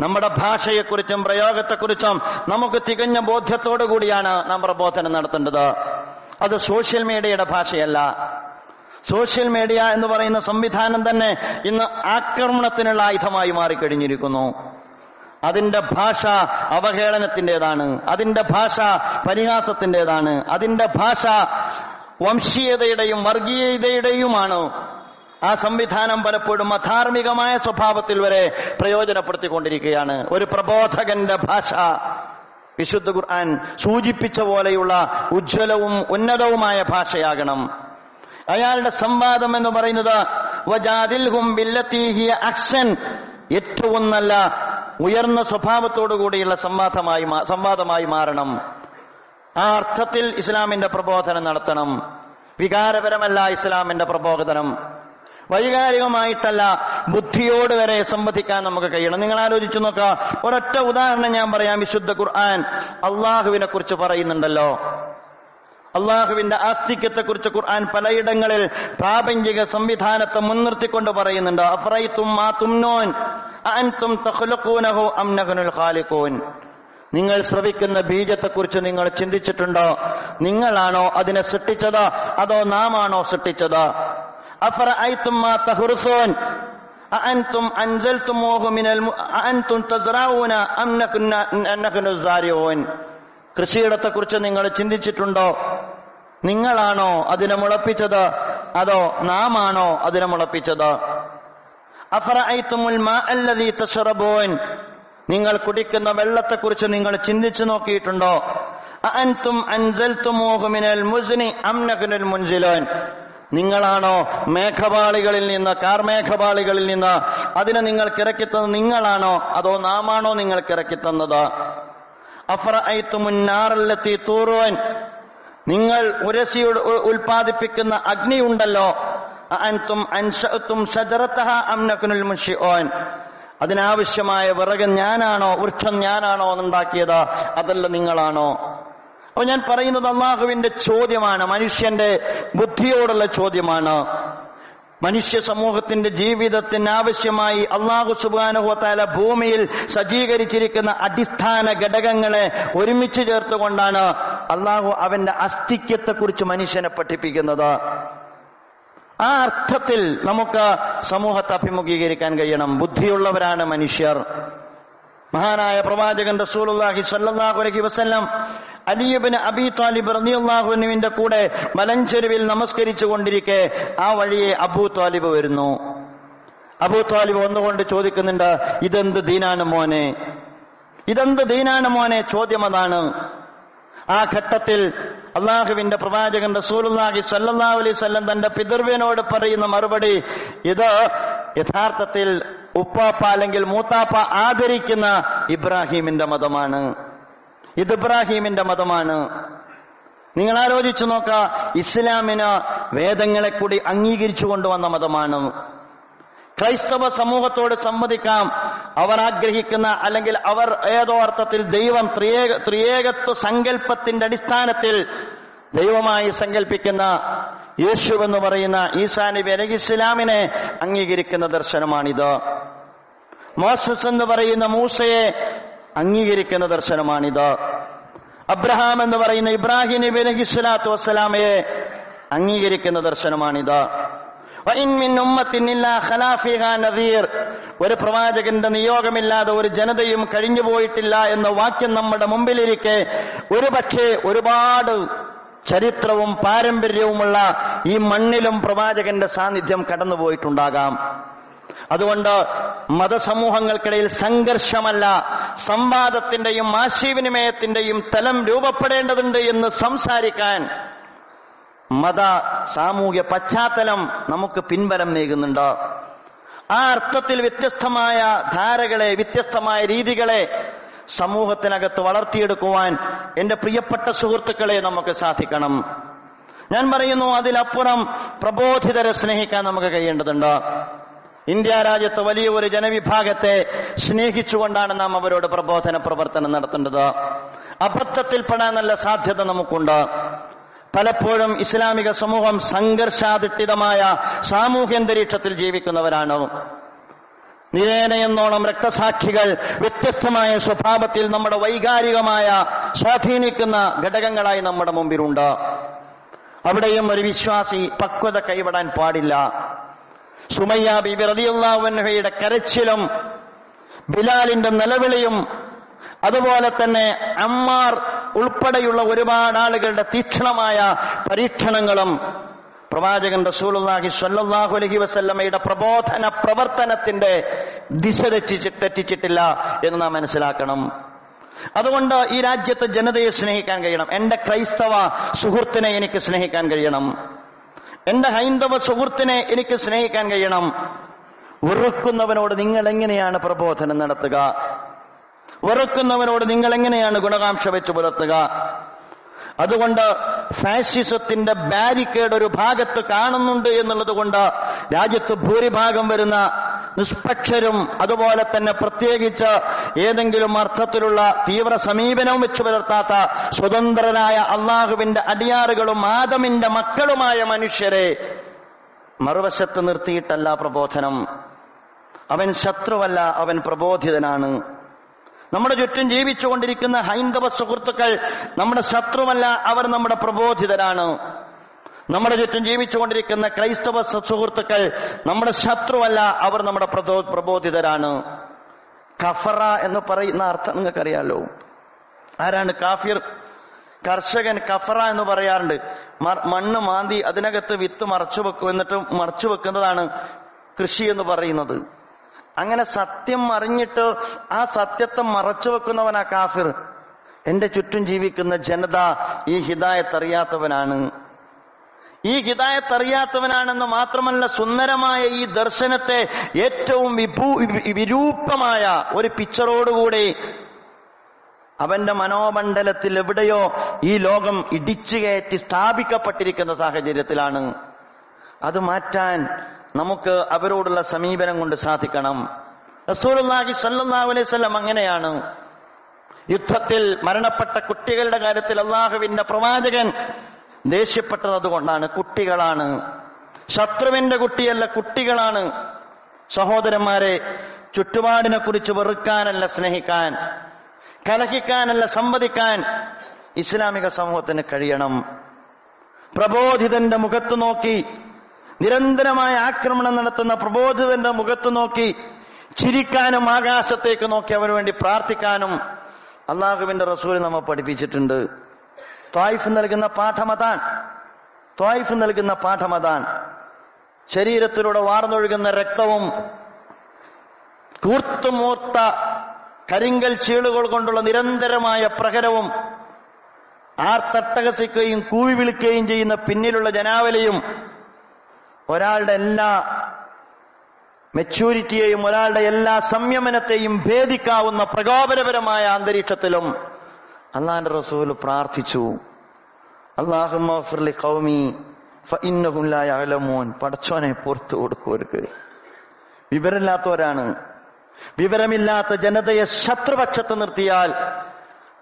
നമ്മുടെ ഭാഷയെക്കുറിച്ചും പ്രയോഗത്തെക്കുറിച്ചും നമുക്ക് തികഞ്ഞ ബോധ്യത്തോടു കൂടിയാണ് നാം പ്രബോധനം നടത്തേണ്ടത്. അത് സോഷ്യൽ മീഡിയയുടെ ഭാഷയല്ല. സോഷ്യൽ മീഡിയ എന്ന് പറയുന്ന സംവിധാനം തന്നെ ഇന്ന് ആക്രമണത്തിനുള്ള ആയുധമായി മാറിക്കഴിഞ്ഞിരിക്കുന്നു. അതിന്റെ ഭാഷ അവഹേളനത്തിന്റെതാണ്. അതിന്റെ ഭാഷ പരിഹാസത്തിന്റെതാണ്. അതിന്റെ ഭാഷ വംശീയതയുടെയും വർഗീയതയുടെയുമാണ് ആ സംവിധാനം പലപ്പോഴും അധാർമികമായ സ്വഭാവത്തിൽ വരെ പ്രയോജനപ്പെടുത്തിക്കൊണ്ടിരിക്കുകയാണ്. ഒരു പ്രബോധകന്റെ ഭാഷ വിശുദ്ധ ഖുർആൻ സൂചിപ്പിച്ച പോലെയുള്ള ഉജ്ജ്വലവും ഉന്നതവുമായ ഭാഷയാകണം. അയാളുടെ സംവാദം എന്ന് പറയുന്നത് ഏറ്റവും നല്ല ഉയർന്ന സ്വഭാവത്തോടു കൂടിയുള്ള സംവാദമായി സംവാദമായി മാറണം. ആ അർത്ഥത്തിൽ ഇസ്ലാമിന്റെ പ്രബോധനം നടത്തണം. വികാരപരമല്ല ഇസ്ലാമിന്റെ പ്രബോധനം. വൈകാരികമായിട്ടല്ല ബുദ്ധിയോട് വരെ സംവദിക്കാൻ നമുക്ക് കഴിയണം. നിങ്ങൾ ആലോചിച്ചു നോക്കുക. ഒരൊറ്റ ഉദാഹരണം ഞാൻ പറയാം. വിശുദ്ധ ഖുർആൻ അള്ളാഹുവിനെ കുറിച്ച് പറയുന്നുണ്ടല്ലോ. അള്ളാഹുവിന്റെ ആസ്തിക്യത്തെ കുറിച്ച് ഖുർആൻ പലയിടങ്ങളിൽ പ്രാപഞ്ചിക സംവിധാനത്തെ മുൻനിർത്തിക്കൊണ്ട് പറയുന്നുണ്ട്. അം ഖാലിഖൂൻ. നിങ്ങൾ ശ്രവിക്കുന്ന ബീജത്തെക്കുറിച്ച് നിങ്ങൾ ചിന്തിച്ചിട്ടുണ്ടോ? നിങ്ങളാണോ അതിനെ സൃഷ്ടിച്ചത്? അതോ നാമാണോ സൃഷ്ടിച്ചത്? അഫറ ഐത്തും മാ തഹുറുസോൻ അഅൻതും അൻസൽതുമൂഹു മിനൽ മു- അഅൻതും തസ്റഊന അം നകുന്ന നഹ്നു സാരിഊൻ കൃഷിയിടത്തെ കുറിച്ച് നിങ്ങൾ ചിന്തിച്ചിട്ടുണ്ടോ? നിങ്ങളാണോ അതിനെ മുളപ്പിച്ചത്? അതോ നാമാണോ അതിനെ മുളപ്പിച്ചത്? നിങ്ങൾ കുടിക്കുന്ന വെള്ളത്തെക്കുറിച്ച് നിങ്ങൾ ചിന്തിച്ചു നോക്കിയിട്ടുണ്ടോ? അഅൻതും അൻസൽതുമൂഹു മിനൽ മുസ്നി അം മുൻസിലോൻ മുൻസിലൂൻ? നിങ്ങളാണോ മേഘപാളികളിൽ നിന്ന് കാർമേഘപാളികളിൽ നിന്ന് അതിനെ നിങ്ങൾക്ക് ഇറക്കിത്തന്നത് നിങ്ങളാണോ? അതോ നാമാണോ നിങ്ങൾക്ക് ഇറക്കിത്തന്നത് അഫറഅയ്തുമുന്നാറല്ലത്തി തൂറുവൻ. നിങ്ങൾ ഉരസി ഉൽപ്പാദിപ്പിക്കുന്ന അഗ്നിയുണ്ടല്ലോ അൻതും അതിനാവശ്യമായ വിറകൻ ഞാനാണോ വൃക്ഷം ഞാനാണോ ഉണ്ടാക്കിയത് അതല്ല നിങ്ങളാണോ? അപ്പൊ ഞാൻ പറയുന്നത് അള്ളാഹുവിന്റെ ചോദ്യമാണ് മനുഷ്യന്റെ ബുദ്ധിയോടുള്ള ചോദ്യമാണ്. മനുഷ്യ സമൂഹത്തിന്റെ ജീവിതത്തിന് ആവശ്യമായി അള്ളാഹു സുബാനുഹോത്താല ഭൂമിയിൽ സജ്ജീകരിച്ചിരിക്കുന്ന അടിസ്ഥാന ഘടകങ്ങളെ ഒരുമിച്ച് ചേർത്തുകൊണ്ടാണ് അള്ളാഹു അവന്റെ അസ്തിത്വത്തെക്കുറിച്ച് മനുഷ്യനെ പഠിപ്പിക്കുന്നത്. ആ അർത്ഥത്തിൽ നമുക്ക് സമൂഹത്തെ അഭിമുഖീകരിക്കാൻ കഴിയണം. ബുദ്ധിയുള്ളവരാണ് മനുഷ്യർ. മഹാനായ പ്രവാചകൻ റസൂലുള്ളാഹി സ്വല്ലല്ലാഹു അലൈഹി വസല്ലം അലിയബിന് അബി താലിബ് റളിയല്ലാഹുവിന്റെ കൂടെ മലഞ്ചെരുവിൽ നമസ്കരിച്ചു കൊണ്ടിരിക്കെ ആ വഴിയെ അബൂ താലിബ് വരുന്നു. അബൂ താലിബ് ഒന്നുകൊണ്ട് ചോദിക്കുന്നുണ്ട് ഇതെന്ത് ദീനാണ് മോനെ? ഇതെന്ത് ദീനാണ് മോനെ? ചോദ്യം അതാണ്. ആ ഘട്ടത്തിൽ അള്ളാഹുവിന്റെ പ്രവാചകൻ റസൂലുള്ളാഹി സല്ലാ അലൈഹി തന്റെ പിതൃവിനോട് പറയുന്ന മറുപടി ഇത് യഥാർത്ഥത്തിൽ ഉപ്പാപ്പ അല്ലെങ്കിൽ മൂത്താപ്പ ആദരിക്കുന്ന ഇബ്രാഹിമിന്റെ മതമാണ്. ഇത് ഇബ്രാഹീമിന്റെ മതമാണ്. നിങ്ങൾ ആലോചിച്ചു നോക്ക ഇസ്ലാമിന് വേദങ്ങളെ കൂടി അംഗീകരിച്ചു കൊണ്ടുവന്ന മതമാണ്. ക്രൈസ്തവ സമൂഹത്തോട് സംവദിക്കാം. അവർ ആഗ്രഹിക്കുന്ന അല്ലെങ്കിൽ അവർ ഏതോ അർത്ഥത്തിൽ ദൈവം ത്രിയേക ത്രിയേകത്വ സങ്കല്പത്തിന്റെ അടിസ്ഥാനത്തിൽ ദൈവമായി സങ്കല്പിക്കുന്ന യേശു എന്ന് പറയുന്ന ഈസാ നബി ഇസ്ലാമിനെ അംഗീകരിക്കുന്ന ദർശനമാണിത്. മോസസ് എന്ന് പറയുന്ന മൂസയെ അംഗീകരിക്കുന്ന ദർശനമാണിത്. അബ്രഹാം എന്ന് പറയുന്ന ഇബ്രാഹിം നബി അലഹി സ്വലാത്തു വസ്സലാമയെ അംഗീകരിക്കുന്ന ദർശനമാണിത്. ഒരു പ്രവാചകന്റെ നിയോഗമില്ലാതെ ഒരു ജനതയും കഴിഞ്ഞു പോയിട്ടില്ല എന്ന വാക്യം നമ്മുടെ മുമ്പിലിരിക്കെ. ഒരു പക്ഷേ ഒരുപാട് ചരിത്രവും പാരമ്പര്യവുമുള്ള ഈ മണ്ണിലും പ്രവാചകന്റെ സാന്നിധ്യം കടന്നുപോയിട്ടുണ്ടാകാം. അതുകൊണ്ട് മതസമൂഹങ്ങൾക്കിടയിൽ സംഘർഷമല്ല സംവാദത്തിന്റെയും ആശയവിനിമയത്തിന്റെയും തലം രൂപപ്പെടേണ്ടതുണ്ട് എന്ന് സംസാരിക്കാൻ. മത സാമൂഹ്യ പശ്ചാത്തലം നമുക്ക് പിൻബലം നൽകുന്നുണ്ട്. ആ അർത്ഥത്തിൽ വ്യത്യസ്തമായ ധാരകളെ വ്യത്യസ്തമായ രീതികളെ സമൂഹത്തിനകത്ത് വളർത്തിയെടുക്കുവാൻ എന്റെ പ്രിയപ്പെട്ട സുഹൃത്തുക്കളെ നമുക്ക് സാധിക്കണം. ഞാൻ പറയുന്നു അതിലപ്പുറം പ്രബോധിതരെ സ്നേഹിക്കാൻ നമുക്ക് കഴിയേണ്ടതുണ്ട്. ഇന്ത്യ രാജ്യത്ത് വലിയ ഒരു ജനവിഭാഗത്തെ സ്നേഹിച്ചുകൊണ്ടാണ് നാം അവരോട് പ്രബോധന പ്രവർത്തനം നടത്തേണ്ടത്. അബദ്ധത്തിൽപ്പെടാൻ നല്ല സാധ്യത നമുക്കുണ്ട്. പലപ്പോഴും ഇസ്ലാമിക സമൂഹം സംഘർഷാധിഷ്ഠിതമായ സാമൂഹ്യന്തരീക്ഷത്തിൽ ജീവിക്കുന്നവരാണ്. നിരേനയെന്നോണം രക്തസാക്ഷികൾ വ്യത്യസ്തമായ സ്വഭാവത്തിൽ നമ്മുടെ വൈകാരികമായ സ്വാധീനിക്കുന്ന ഘടകങ്ങളായി നമ്മുടെ മുമ്പിലുണ്ട്. അവിടെയും ഒരു വിശ്വാസി പക്വത കൈവിടാൻ പാടില്ല. സുമയ്യ ബിബി അൻഹയുടെ കരച്ചിലും ബിലാലിന്റെ നിലവിളിയും അതുപോലെ തന്നെ അമ്മാർ ഉൾപ്പെടെയുള്ള ഒരുപാട് ആളുകളുടെ തീക്ഷണമായ പരീക്ഷണങ്ങളും പ്രവാചകൻ റസൂലുള്ളാഹി സ്വല്ലല്ലാഹു അലൈഹി വസല്ലമയുടെ പ്രബോധന പ്രവർത്തനത്തിന്റെ ദിശ തെറ്റിച്ച് തെറ്റിച്ചിട്ടില്ല എന്ന് നാം മനസ്സിലാക്കണം. അതുകൊണ്ട് ഈ രാജ്യത്തെ ജനതയെ സ്നേഹിക്കാൻ കഴിയണം. എന്റെ ക്രൈസ്തവ സുഹൃത്തിനെ എനിക്ക് സ്നേഹിക്കാൻ കഴിയണം. എന്റെ ഹൈന്ദവ സുഹൃത്തിനെ എനിക്ക് സ്നേഹിക്കാൻ കഴിയണം. വെറുക്കുന്നവനോട് നിങ്ങൾ എങ്ങനെയാണ് പ്രബോധനം നടത്തുക? വെറുക്കുന്നവനോട് നിങ്ങൾ എങ്ങനെയാണ് ഗുണകാംക്ഷ വെച്ച് പുലർത്തുക? അതുകൊണ്ട് ഫാഷിസത്തിന്റെ ബാരിക്കേഡ് ഒരു ഭാഗത്ത് കാണുന്നുണ്ട് എന്നുള്ളത് കൊണ്ട് രാജ്യത്ത് ഭൂരിഭാഗം വരുന്ന നിഷ്പക്ഷരും അതുപോലെ തന്നെ പ്രത്യേകിച്ച് ഏതെങ്കിലും അർത്ഥത്തിലുള്ള തീവ്ര സമീപനവും വെച്ചു പുലർത്താത്ത സ്വതന്ത്രനായ അള്ളാഹുവിന്റെ അടിയാറുകളും ആദമിന്റെ മക്കളുമായ മനുഷ്യരെ മറുവശത്ത് നിർത്തിയിട്ടല്ല പ്രബോധനം. അവൻ ശത്രുവല്ല അവൻ പ്രബോധിതനാണ്. നമ്മുടെ ചുറ്റും ജീവിച്ചുകൊണ്ടിരിക്കുന്ന ഹൈന്ദവ സുഹൃത്തുക്കൾ നമ്മുടെ ശത്രുവല്ല അവർ നമ്മുടെ പ്രബോധിതരാണ്. നമ്മുടെ ചുറ്റും ജീവിച്ചുകൊണ്ടിരിക്കുന്ന ക്രൈസ്തവ സുഹൃത്തുക്കൾ നമ്മുടെ ശത്രുവല്ല അവർ നമ്മുടെ പ്രബോ- പ്രബോധിതരാണ്. കഫറ എന്ന് പറയുന്ന അർത്ഥം നിങ്ങൾക്കറിയാലോ? ആരാണ് കാഫിർ? കർഷകൻ കഫറ എന്ന് പറയാറുണ്ട്. മണ്ണ് മാന്തി അതിനകത്ത് വിത്ത് മറച്ചു വെക്കും എന്നിട്ട് മറച്ചു വെക്കുന്നതാണ് കൃഷി എന്ന് പറയുന്നത്. അങ്ങനെ സത്യം അറിഞ്ഞിട്ട് ആ സത്യത്തെ മറച്ചു വെക്കുന്നവനാ കാഫിർ. എന്റെ ചുറ്റും ജീവിക്കുന്ന ജനത ഈ ഹിദായത്ത് അറിയാത്തവനാണ്. ഈ ഹിദായത്ത് അറിയാത്തവനാണെന്ന് മാത്രമല്ല സുന്ദരമായ ഈ ദർശനത്തെ ഏറ്റവും വിഭൂ വിരൂപമായ ഒരു പിക്ചറോടുകൂടി അവന്റെ മനോമണ്ഡലത്തിൽ എവിടെയോ ഈ ലോകം ഇടിച്ചു കയറ്റി സ്ഥാപിക്കപ്പെട്ടിരിക്കുന്ന സാഹചര്യത്തിലാണ്. അത് മാറ്റാൻ നമുക്ക് അവരോടുള്ള സമീപനം കൊണ്ട് സാധിക്കണം. റസൂലുള്ളാഹി സല്ലല്ലാഹു അലൈഹി വസല്ലം അങ്ങനെയാണ്. യുദ്ധത്തിൽ മരണപ്പെട്ട കുട്ടികളുടെ കാര്യത്തിൽ അള്ളാഹുവിന്റെ പ്രവാചകൻ ദേഷ്യപ്പെട്ടത് അതുകൊണ്ടാണ് കുട്ടികളാണ്. ശത്രുവിന്റെ കുട്ടിയല്ല കുട്ടികളാണ്. സഹോദരന്മാരെ ചുറ്റുപാടിനെ കുറിച്ച് വെറുക്കാനല്ല സ്നേഹിക്കാൻ കലഹിക്കാനല്ല സംവദിക്കാൻ ഇസ്ലാമിക സമൂഹത്തിന് കഴിയണം. പ്രബോധിതന്റെ മുഖത്ത് നോക്കി നിരന്തരമായ ആക്രമണം നടത്തുന്ന പ്രബോധിതന്റെ മുഖത്ത് നോക്കി ചിരിക്കാനും ആകാശത്തേക്ക് നോക്കി അവന് വേണ്ടി പ്രാർത്ഥിക്കാനും അള്ളാഹുവിന്റെ റസൂൽ നമ്മെ പഠിപ്പിച്ചിട്ടുണ്ട്. ത്വായിഫ് നൽകുന്ന പാഠമതാൻ ത്വായിഫ് നൽകുന്ന പാഠമതാൻ ശരീരത്തിലൂടെ വാർന്നൊഴുകുന്ന രക്തവും കൂർത്തുമൂർത്ത കരിങ്കൽ ചീളുകൾ കൊണ്ടുള്ള നിരന്തരമായ പ്രഹരവും ആർത്തട്ടഹസിക്കുകയും കൂവി വിളിക്കുകയും ചെയ്യുന്ന പിന്നിലുള്ള ജനാവലിയും ഒരാളുടെ എല്ലാ മെച്യൂരിറ്റിയെയും ഒരാളുടെ എല്ലാ സംയമനത്തെയും ഭേദിക്കാവുന്ന പ്രകോപനപരമായ അന്തരീക്ഷത്തിലും അള്ളാന്റെ റസൂൽ പ്രാർത്ഥിച്ചു. അള്ളാഹുലി പടച്ചോനെ പുറത്തു കൊടുക്കുവർക്ക് വിവരമില്ലാത്തവരാണ്. വിവരമില്ലാത്ത ജനതയെ ശത്രുപക്ഷത്ത് നിർത്തിയാൽ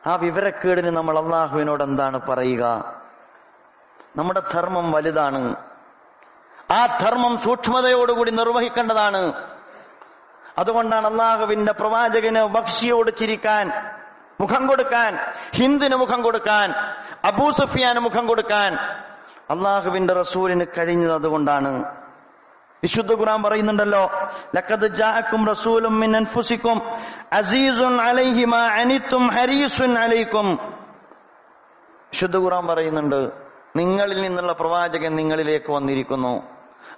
ആ വിവരക്കേടിന് നമ്മൾ അള്ളാഹുവിനോട് എന്താണ് പറയുക? നമ്മുടെ ധർമ്മം വലുതാണ്. ആ ധർമ്മം സൂക്ഷ്മതയോടുകൂടി നിർവഹിക്കേണ്ടതാണ്. അതുകൊണ്ടാണ് അള്ളാഹുവിന്റെ പ്രവാചകന് ബക്ഷിയോട് ചിരിക്കാൻ മുഖം കൊടുക്കാൻ ഹിന്ദിന് മുഖം കൊടുക്കാൻ അബൂ സുഫിയാന് മുഖം കൊടുക്കാൻ. അള്ളാഹുവിന്റെ റസൂലിന് കഴിഞ്ഞത് അതുകൊണ്ടാണ്. വിശുദ്ധ ഖുർആൻ പറയുന്നുണ്ടല്ലോ ലഖദ് ജാഅക്കും റസൂലും മിൻ അൻഫുസിക്കും അസീസുൻ അലൈഹി മാ അനിത്തും ഹരീസുൻ അലൈക്കും. വിശുദ്ധ ഖുർആൻ പറയുന്നുണ്ട് നിങ്ങളിൽ നിന്നുള്ള പ്രവാചകൻ നിങ്ങളിലേക്ക് വന്നിരിക്കുന്നു.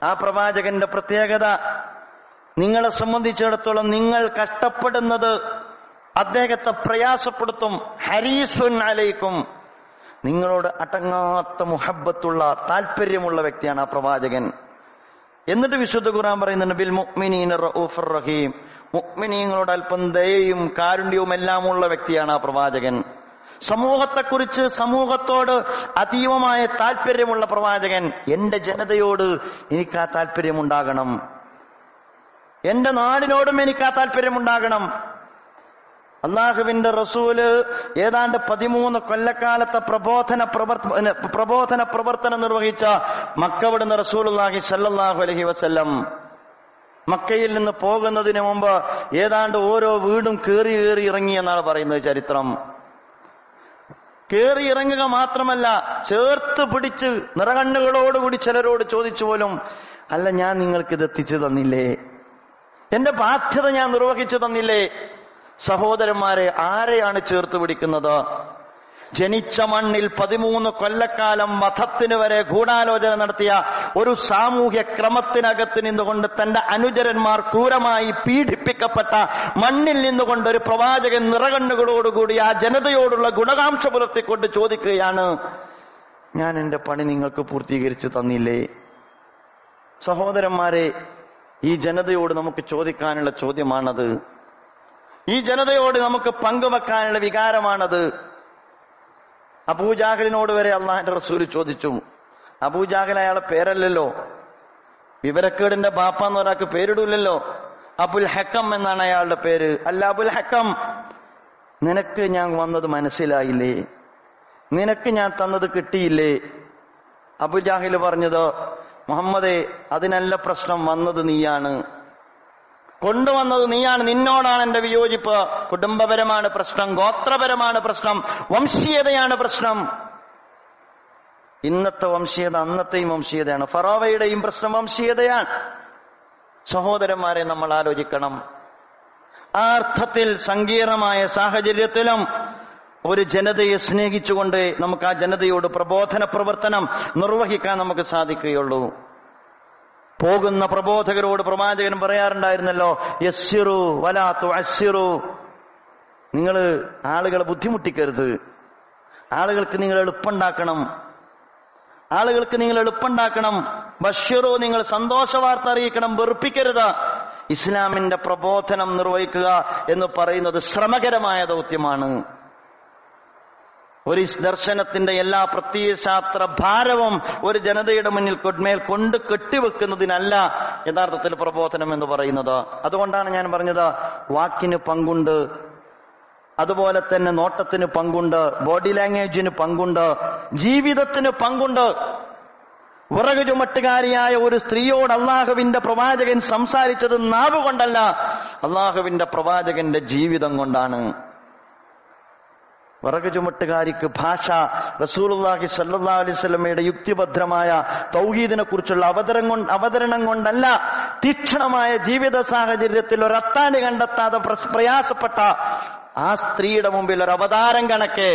ആ പ്രവാചകന്റെ പ്രത്യേകത നിങ്ങളെ സംബന്ധിച്ചിടത്തോളം നിങ്ങൾ കഷ്ടപ്പെടുന്നത് അദ്ദേഹത്തെ പ്രയാസപ്പെടുത്തും. ഹരീസുൻ അലൈക്കും. നിങ്ങളോട് അടങ്ങാത്ത മുഹബത്തുള്ള താല്പര്യമുള്ള വ്യക്തിയാണ് ആ പ്രവാചകൻ. എന്നിട്ട് വിശുദ്ധ ഖുർആൻ പറയുന്നുണ്ട് ബിൽ മുഅ്മിനീന റഊഫുർ റഹീം. മുഅ്മിനീങ്ങളോട് അല്പം ദയയും കാരുണ്യവും എല്ലാം ഉള്ള വ്യക്തിയാണ് ആ പ്രവാചകൻ. സമൂഹത്തെക്കുറിച്ച് സമൂഹത്തോട് അതീവമായ താല്പര്യമുള്ള പ്രവാചകൻ എന്റെ ജനതയോട് എനിക്ക് ആ താല്പര്യമുണ്ടാകണം. എന്റെ നാടിനോടും എനിക്ക് ആ താല്പര്യമുണ്ടാകണം. അള്ളാഹുവിന്റെ റസൂൽ ഏതാണ്ട് പതിമൂന്ന് കൊല്ലക്കാലത്തെ പ്രബോധന പ്രവർത്തന പ്രബോധന പ്രവർത്തനം നിർവഹിച്ച മക്കവിടുന്ന റസൂലുള്ളാഹി സല്ലാഹു അലഹി വസ്ല്ലം. മക്കയിൽ നിന്ന് പോകുന്നതിന് മുമ്പ് ഏതാണ്ട് ഓരോ വീടും കയറി കയറി ഇറങ്ങി എന്നാണ് പറയുന്നത് ചരിത്രം. കയറി ഇറങ്ങുക മാത്രമല്ല ചേർത്ത് പിടിച്ച് നിറകണ്ണുകളോടുകൂടി ചിലരോട് ചോദിച്ചു പോലും അല്ല ഞാൻ നിങ്ങൾക്ക് ഇത് എത്തിച്ചു തന്നില്ലേ? എന്റെ ബാധ്യത ഞാൻ നിർവഹിച്ചു തന്നില്ലേ? സഹോദരന്മാരെ ആരെയാണ് ചേർത്ത് പിടിക്കുന്നത്? ജനിച്ച മണ്ണിൽ പതിമൂന്ന് കൊല്ലക്കാലം വധത്തിന് വരെ ഗൂഢാലോചന നടത്തിയ ഒരു സാമൂഹ്യ ക്രമത്തിനകത്ത് നിന്നുകൊണ്ട് തന്റെ അനുചരന്മാർ ക്രൂരമായി പീഡിപ്പിക്കപ്പെട്ട മണ്ണിൽ നിന്നുകൊണ്ട് ഒരു പ്രവാചകൻ നിറകണ്ണുകളോടുകൂടി ആ ജനതയോടുള്ള ഗുണകാംക്ഷ പുലർത്തിക്കൊണ്ട് ചോദിക്കുകയാണ് ഞാൻ എന്റെ പണി നിങ്ങൾക്ക് പൂർത്തീകരിച്ചു തന്നില്ലേ? സഹോദരന്മാരെ ഈ ജനതയോട് നമുക്ക് ചോദിക്കാനുള്ള ചോദ്യമാണത് ഈ ജനതയോട് നമുക്ക് പങ്കുവെക്കാനുള്ള വികാരമാണത്. അബൂജാഹലിനോട് വരെ അള്ളാഹിന്റെ റസൂൽ ചോദിച്ചു. അബൂജാഹൽ അയാളെ പേരല്ലല്ലോ. വിവരക്കേടിന്റെ ബാപ്പ എന്ന് ഒരാൾക്ക് പേരിടൂലല്ലോ. അബുൽ ഹക്കം എന്നാണ് അയാളുടെ പേര്. അല്ല അബുൽ ഹക്കം നിനക്ക് ഞാൻ വന്നത് മനസ്സിലായില്ലേ? നിനക്ക് ഞാൻ തന്നത് കിട്ടിയില്ലേ? അബുജാഹിൽ പറഞ്ഞത് മുഹമ്മദെ അതിനല്ല പ്രശ്നം വന്നത് നീയാണ്. കൊണ്ടുവന്നത് നീയാണ് നിന്നോടാണ് എന്റെ വിയോജിപ്പ്. കുടുംബപരമാണ് പ്രശ്നം ഗോത്രപരമാണ് പ്രശ്നം വംശീയതയാണ് പ്രശ്നം. ഇന്നത്തെ വംശീയത അന്നത്തെയും വംശീയതയാണ്. ഫറോവയുടെയും പ്രശ്നം വംശീയതയാണ്. സഹോദരന്മാരെ നമ്മൾ ആലോചിക്കണം. ആ അർത്ഥത്തിൽ സങ്കീർണമായ സാഹചര്യത്തിലും ഒരു ജനതയെ സ്നേഹിച്ചുകൊണ്ട് നമുക്ക് ആ ജനതയോട് പ്രബോധന പ്രവർത്തനം നിർവഹിക്കാൻ നമുക്ക് സാധിക്കുകയുള്ളൂ. പോകുന്ന പ്രബോധകരോട് പ്രവാചകൻ പറയാറുണ്ടായിരുന്നല്ലോ യസ്സിറു വലാത്തു അസ്സിറു നിങ്ങൾ ആളുകളെ ബുദ്ധിമുട്ടിക്കരുത്. ആളുകൾക്ക് നിങ്ങൾ എളുപ്പമുണ്ടാക്കണം. ആളുകൾക്ക് നിങ്ങൾ എളുപ്പമുണ്ടാക്കണം. ബഷീറോ നിങ്ങൾ സന്തോഷ വാർത്ത അറിയിക്കണം വെറുപ്പിക്കരുത്. ഇസ്ലാമിന്റെ പ്രബോധനം നിർവഹിക്കുക എന്ന് പറയുന്നത് ശ്രമകരമായ ദൗത്യമാണ്. ഒരു ദർശനത്തിന്റെ എല്ലാ പ്രത്യയശാസ്ത്ര ഭാരവും ഒരു ജനതയുടെ മുന്നിൽ കൊന്മേൽ കൊണ്ട് കെട്ടിവെക്കുന്നതിനല്ല യഥാർത്ഥത്തിൽ പ്രബോധനം എന്ന് പറയുന്നത്. അതുകൊണ്ടാണ് ഞാൻ പറഞ്ഞത് വാക്കിന് പങ്കുണ്ട് അതുപോലെ തന്നെ നോട്ടത്തിന് പങ്കുണ്ട് ബോഡി ലാംഗ്വേജിന് പങ്കുണ്ട് ജീവിതത്തിന് പങ്കുണ്ട്. വിറക് ചുമട്ടുകാരിയായ ഒരു സ്ത്രീയോട് അള്ളാഹുവിന്റെ പ്രവാചകൻ സംസാരിച്ചത് നാവ് കൊണ്ടല്ല അള്ളാഹുവിന്റെ പ്രവാചകന്റെ ജീവിതം കൊണ്ടാണ്. വിറക് ചുമട്ടുകാരിക്ക് ഭാഷ റസൂലുള്ളാഹി സല്ലാ അലൈഹി വസല്ലമയുടെ യുക്തിഭദ്രമായ തൗഹീദിനെ കുറിച്ചുള്ള അവതരം കൊണ്ട് അവതരണം കൊണ്ടല്ല തീക്ഷണമായ ജീവിത സാഹചര്യത്തിൽ ഒരു അത്താണി കണ്ടെത്താതെ പ്ര- പ്രയാസപ്പെട്ട ആ സ്ത്രീയുടെ മുമ്പിൽ ഒരു അവതാരം കണക്കെ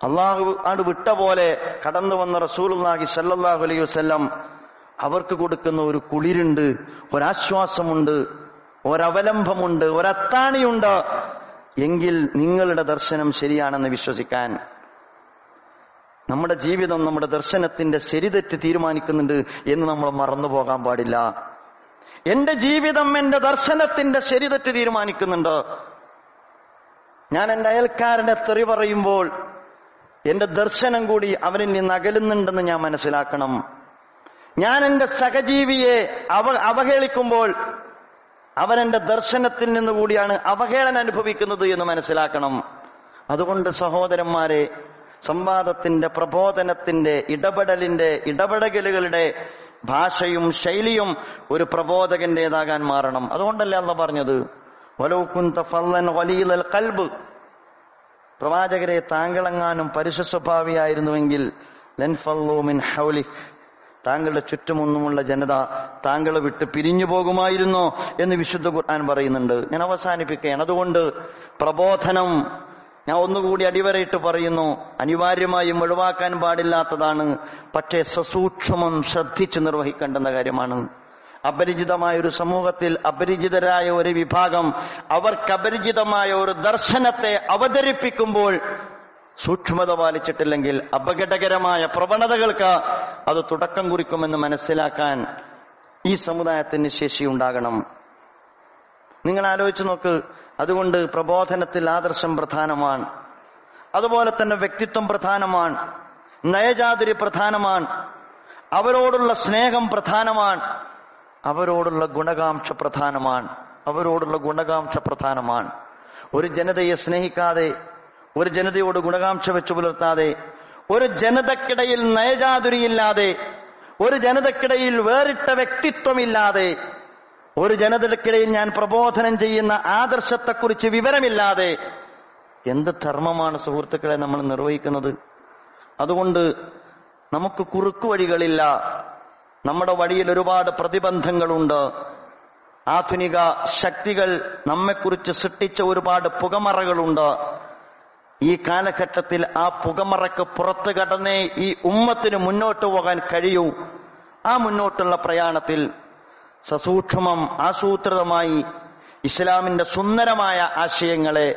അള്ളാഹു ആണ് വിട്ട പോലെ കടന്നു വന്ന റസൂലുള്ളാഹി സല്ലാഹു അലൈഹി വസല്ലം അവർക്ക് കൊടുക്കുന്ന ഒരു കുളിരുണ്ട് ഒരാശ്വാസമുണ്ട് ഒരവലംബമുണ്ട് ഒരത്താണിയുണ്ട്. എങ്കിൽ നിങ്ങളുടെ ദർശനം ശരിയാണെന്ന് വിശ്വസിക്കാൻ നമ്മുടെ ജീവിതം നമ്മുടെ ദർശനത്തിന്റെ ശരിതെറ്റ് തീരുമാനിക്കുന്നുണ്ട് എന്ന് നമ്മൾ മറന്നു പോകാൻ പാടില്ല. എന്റെ ജീവിതം എന്റെ ദർശനത്തിന്റെ ശരിതെറ്റ് തീരുമാനിക്കുന്നുണ്ട്. ഞാൻ എന്റെ അയൽക്കാരനെ തെറി പറയുമ്പോൾ എന്റെ ദർശനം കൂടി അവനിൽ നിന്ന് അകലുന്നുണ്ടെന്ന് ഞാൻ മനസ്സിലാക്കണം. ഞാൻ എന്റെ സഹജീവിയെ അവ അവഹേളിക്കുമ്പോൾ അവൻ എന്റെ ദർശനത്തിൽ നിന്നുകൂടിയാണ് അവഹേളന അനുഭവിക്കുന്നത് എന്ന് മനസ്സിലാക്കണം. അതുകൊണ്ട് സഹോദരന്മാരെ സംവാദത്തിന്റെ പ്രബോധനത്തിന്റെ ഇടപെടലിന്റെ ഇടപെടലുകളുടെ ഭാഷയും ശൈലിയും ഒരു പ്രബോധകന്റേതാകാൻ മാറണം. അതുകൊണ്ടല്ലേ അല്ല പറഞ്ഞത്? കൽബ്. പ്രവാചകരെ താങ്കളെങ്ങാനും പരുഷ സ്വഭാവിയായിരുന്നുവെങ്കിൽ താങ്കളുടെ ചുറ്റുമൊന്നുമുള്ള ജനത താങ്കളെ വിട്ട് പിരിഞ്ഞു പോകുമായിരുന്നോ എന്ന് വിശുദ്ധ ഖുർആൻ പറയുന്നുണ്ട്. ഞാൻ അവസാനിപ്പിക്കുകയാണ്. അതുകൊണ്ട് പ്രബോധനം ഞാൻ ഒന്നുകൂടി അടിവരയിട്ട് പറയുന്നു. അനിവാര്യമായും ഒഴിവാക്കാൻ പാടില്ലാത്തതാണ്. പക്ഷേ സസൂക്ഷ്മം ശ്രദ്ധിച്ച് നിർവഹിക്കേണ്ടുന്ന കാര്യമാണ്. അപരിചിതമായ ഒരു സമൂഹത്തിൽ അപരിചിതരായ ഒരു വിഭാഗം അവർക്ക് അപരിചിതമായ ഒരു ദർശനത്തെ അവതരിപ്പിക്കുമ്പോൾ സൂക്ഷ്മത പാലിച്ചിട്ടില്ലെങ്കിൽ അപകടകരമായ പ്രവണതകൾക്ക് അത് തുടക്കം കുറിക്കുമെന്ന് മനസ്സിലാക്കാൻ ഈ സമുദായത്തിന് ശേഷി ഉണ്ടാകണം. നിങ്ങൾ ആലോചിച്ച് നോക്ക് അതുകൊണ്ട് പ്രബോധനത്തിൽ ആദർശം പ്രധാനമാണ്. അതുപോലെ തന്നെ വ്യക്തിത്വം പ്രധാനമാണ്. നയജാതിരി പ്രധാനമാണ്. അവരോടുള്ള സ്നേഹം പ്രധാനമാണ്. അവരോടുള്ള ഗുണകാംക്ഷ പ്രധാനമാണ്. അവരോടുള്ള ഗുണകാംക്ഷ പ്രധാനമാണ്. ഒരു ജനതയെ സ്നേഹിക്കാതെ ഒരു ജനതയോട് ഗുണകാംക്ഷ വെച്ചു പുലർത്താതെ ഒരു ജനതക്കിടയിൽ നയജാതുരിയില്ലാതെ ഒരു ജനതക്കിടയിൽ വേറിട്ട വ്യക്തിത്വമില്ലാതെ ഒരു ജനതക്കിടയിൽ ഞാൻ പ്രബോധനം ചെയ്യുന്ന ആദർശത്തെക്കുറിച്ച് വിവരമില്ലാതെ എന്ത് ധർമ്മമാണ് സുഹൃത്തുക്കളെ നമ്മൾ നിർവഹിക്കുന്നത്? അതുകൊണ്ട് നമുക്ക് കുറുക്കു വഴികളില്ല. നമ്മുടെ വഴിയിൽ ഒരുപാട് പ്രതിബന്ധങ്ങളുണ്ട്. ആധുനിക ശക്തികൾ നമ്മെക്കുറിച്ച് സൃഷ്ടിച്ച ഒരുപാട് പുകമറകളുണ്ട്. ഈ കാലഘട്ടത്തിൽ ആ പുകമറക്ക് പുറത്തു കടന്നേ ഈ ഉമ്മത്തിന് മുന്നോട്ട് പോകാൻ കഴിയൂ. ആ മുന്നോട്ടുള്ള പ്രയാണത്തിൽ സസൂക്ഷ്മം ആസൂത്രിതമായി ഇസ്ലാമിന്റെ സുന്ദരമായ ആശയങ്ങളെ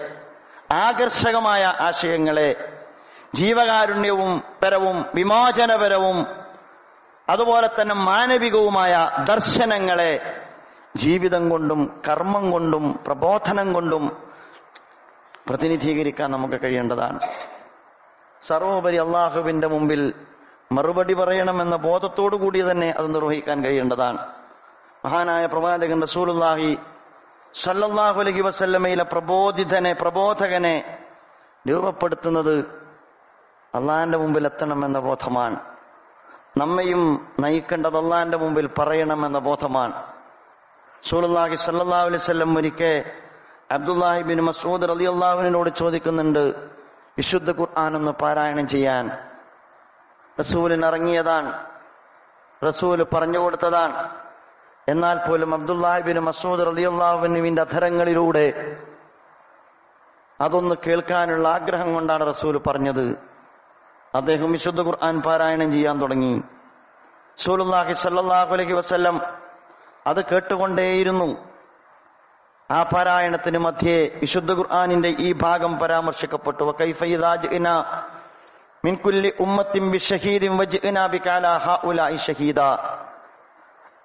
ആകർഷകമായ ആശയങ്ങളെ ജീവകാരുണ്യവും പരവും വിമോചനപരവും അതുപോലെ തന്നെ മാനവികവുമായ ദർശനങ്ങളെ ജീവിതം കൊണ്ടും കർമ്മം കൊണ്ടും പ്രബോധനം കൊണ്ടും പ്രതിനിധീകരിക്കാൻ നമുക്ക് കഴിയേണ്ടതാണ്. സർവോപരി അള്ളാഹുവിന്റെ മുമ്പിൽ മറുപടി പറയണമെന്ന ബോധത്തോടു കൂടി തന്നെ അത് നിർവഹിക്കാൻ കഴിയേണ്ടതാണ്. മഹാനായ പ്രവാചകൻ റസൂലുല്ലാഹി സല്ലല്ലാഹു അലൈഹി വസല്ലമയിലെ പ്രബോധിതനെ പ്രബോധകനെ രൂപപ്പെടുത്തുന്നത് അള്ളാഹിന്റെ മുമ്പിൽ എത്തണമെന്ന ബോധമാണ്. നമ്മയും നയിക്കേണ്ടത് അള്ളാഹിന്റെ മുമ്പിൽ പറയണമെന്ന ബോധമാണ്. സൂലുല്ലാഹി സല്ലല്ലാഹു അലൈഹി വസല്ലം ഒരിക്കൽ അബ്ദുല്ലാഹി ബിൻ മസൂദ് അള്ളാഹുവിനോട് ചോദിക്കുന്നുണ്ട് വിശുദ്ധ ഖുർആൻ ഒന്ന് പാരായണം ചെയ്യാൻ റസൂലിന് ഇറങ്ങിയതാണ് റസൂൽ പറഞ്ഞു കൊടുത്തതാണ്. എന്നാൽ പോലും അബ്ദുല്ലാഹിബിൻ മസൂദ് റലിയുള്ളാഹുവിന്റെ അധരങ്ങളിലൂടെ അതൊന്ന് കേൾക്കാനുള്ള ആഗ്രഹം കൊണ്ടാണ് റസൂൽ പറഞ്ഞത്. അദ്ദേഹം വിശുദ്ധ ഖുർആൻ പാരായണം ചെയ്യാൻ തുടങ്ങി. സൂലുല്ലാഹി സല്ലാഹു അലൈഹി വസല്ലം അത് കേട്ടുകൊണ്ടേയിരുന്നു. ആ പാരായണത്തിന് മധ്യേ വിശുദ്ധ ഖുർആാനിന്റെ ഈ ഭാഗം പരാമർശിക്കപ്പെട്ടു. മിൻകുല്ലി ഉമ്മത്തിൻ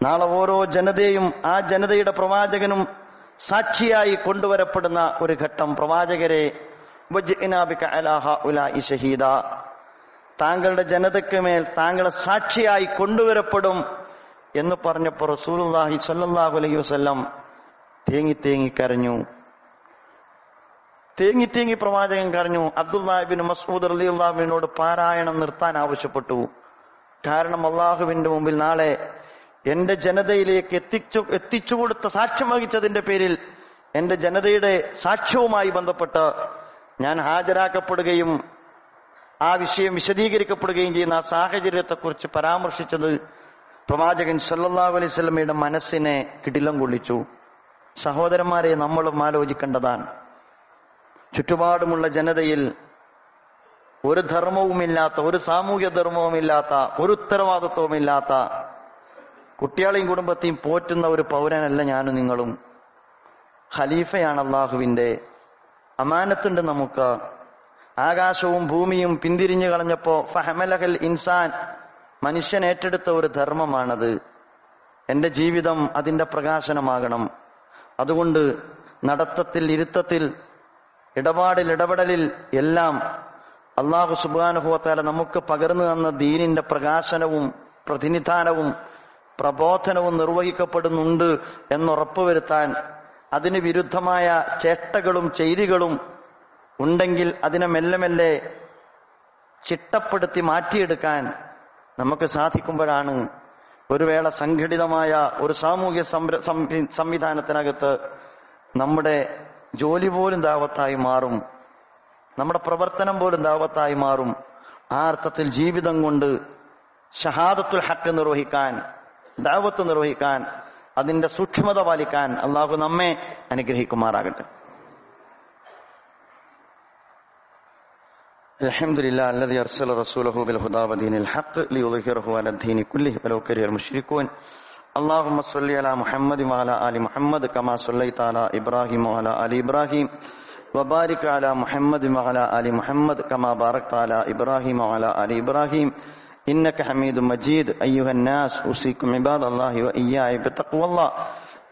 നാളെ ഓരോ ജനതയും ആ ജനതയുടെ പ്രവാചകനും സാക്ഷിയായി കൊണ്ടുവരപ്പെടുന്ന ഒരു ഘട്ടം. പ്രവാചകരെ ഷഹീദ. താങ്കളുടെ ജനതയ്ക്ക് മേൽ താങ്കളെ സാക്ഷിയായി കൊണ്ടുവരപ്പെടും എന്ന് പറഞ്ഞപ്പോൾ റസൂലുള്ളാഹി സല്ലാഹു അലൈഹി വസല്ലം തേങ്ങി തേങ്ങി കരഞ്ഞു. തേങ്ങി തേങ്ങി പ്രവാചകൻ കരഞ്ഞു. അബ്ദുല്ലാഹിബിൻ മസൂദ് അലി അലിയുള്ളാഹിനോട് പാരായണം നിർത്താൻ ആവശ്യപ്പെട്ടു. കാരണം അള്ളാഹുവിന്റെ മുമ്പിൽ നാളെ എന്റെ ജനതയിലേക്ക് എത്തിച്ചു എത്തിച്ചു കൊടുത്ത സാക്ഷ്യം വഹിച്ചതിന്റെ പേരിൽ എന്റെ ജനതയുടെ സാക്ഷ്യവുമായി ബന്ധപ്പെട്ട് ഞാൻ ഹാജരാക്കപ്പെടുകയും ആ വിഷയം വിശദീകരിക്കപ്പെടുകയും ചെയ്യുന്ന ആ സാഹചര്യത്തെക്കുറിച്ച് പരാമർശിച്ചത് പ്രവാചകൻ സല്ലല്ലാഹു അലൈഹി സ്വലമയുടെ മനസ്സിനെ കിടിലം കൊള്ളിച്ചു. സഹോദരന്മാരെ നമ്മളും ആലോചിക്കേണ്ടതാണ്. ചുറ്റുപാടുമുള്ള ജനതയിൽ ഒരു ധർമ്മവുമില്ലാത്ത ഒരു സാമൂഹ്യ ധർമ്മവുമില്ലാത്ത ഒരു ഉത്തരവാദിത്വവുമില്ലാത്ത കുട്ടികളെയും കുടുംബത്തെയും പോറ്റുന്ന ഒരു പൗരനല്ല ഞാനും നിങ്ങളും. ഖലീഫയാണ് അള്ളാഹുവിന്റെ അമാനത്തുണ്ട് നമുക്ക്. ആകാശവും ഭൂമിയും പിന്തിരിഞ്ഞു കളഞ്ഞപ്പോ ഫഹമലഹൽ ഇൻസാൻ മനുഷ്യൻ ഏറ്റെടുത്ത ഒരു ധർമ്മമാണത്. എന്റെ ജീവിതം അതിന്റെ പ്രകാശനമാകണം. അതുകൊണ്ട് നടത്തത്തിൽ ഇരുത്തത്തിൽ ഇടപാടിൽ ഇടപെടലിൽ എല്ലാം അള്ളാഹു സുബാനുഭവത്താല നമുക്ക് പകർന്നു തന്ന ദീനിന്റെ പ്രകാശനവും പ്രതിനിധാനവും പ്രബോധനവും നിർവഹിക്കപ്പെടുന്നുണ്ട് എന്നുറപ്പുവരുത്താൻ അതിന് വിരുദ്ധമായ ചേട്ടകളും ചെയ്തികളും ഉണ്ടെങ്കിൽ അതിനെ മെല്ലെ മെല്ലെ ചിട്ടപ്പെടുത്തി മാറ്റിയെടുക്കാൻ നമുക്ക് സാധിക്കുമ്പോഴാണ് ഒരു വേള സംഘടിതമായ ഒരു സാമൂഹ്യ സംവിധാനത്തിനകത്ത് നമ്മുടെ ജോലി പോലും ദാവത്തായി മാറും. നമ്മുടെ പ്രവർത്തനം പോലും ദാവത്തായി മാറും. ആ അർത്ഥത്തിൽ ജീവിതം കൊണ്ട് ഷഹാദത്തുൽ ഹക്ക് നിർവഹിക്കാൻ ദാവത്ത് നിർവഹിക്കാൻ അതിന്റെ സൂക്ഷ്മത പാലിക്കാൻ അള്ളാഹു നമ്മെ അനുഗ്രഹിക്കുമാറാകട്ടെ. الحمد لله الذي أرسل رسوله بالهدى ودين الحق ليظهره على الدين كله ولو كره المشركون. اللهم صل على محمد وعلى آل محمد كما صليت على إبراهيم وعلى آل إبراهيم. وبارك على محمد وعلى آل محمد كما باركت على إبراهيم وعلى آل إبراهيم. إنك حميد مجيد. أيها الناس أوصيكم عباد الله وإياي بتقوى الله.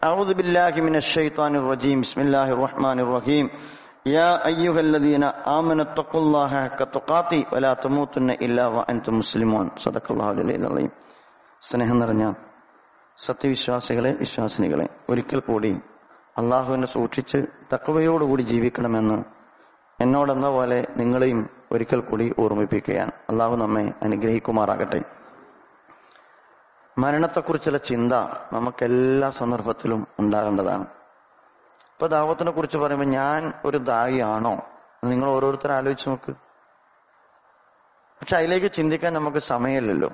أعوذ بالله من الشيطان الرجيم. بسم الله الرحمن الرحيم. يا أيها الذين آمنوا اتقوا الله حق تقاته ولا تموتن إلا وأنتم مسلمون صدق الله العلي العظيم സ്നേഹം നിറഞ്ഞ സത്യവിശ്വാസികളെ വിശ്വാസിനികളെ ഒരിക്കൽ കൂടി അള്ളാഹുവിനെ സൂക്ഷിച്ച് തക്കവയോടുകൂടി ജീവിക്കണമെന്ന് എന്നോടെന്ന പോലെ നിങ്ങളെയും ഒരിക്കൽ കൂടി ഓർമ്മിപ്പിക്കുകയാണ് അള്ളാഹു നമ്മെ അനുഗ്രഹിക്കുമാറാകട്ടെ മരണത്തെക്കുറിച്ചുള്ള ചിന്ത നമുക്ക് എല്ലാ സന്ദർഭത്തിലും ഉണ്ടാകേണ്ടതാണ് ഇപ്പൊ ദാവത്തിനെ കുറിച്ച് പറയുമ്പോൾ ഞാൻ ഒരു ദായിയാണോ നിങ്ങൾ ഓരോരുത്തർ ആലോചിച്ച് നോക്ക്. പക്ഷെ അതിലേക്ക് ചിന്തിക്കാൻ നമുക്ക് സമയമില്ലല്ലോ.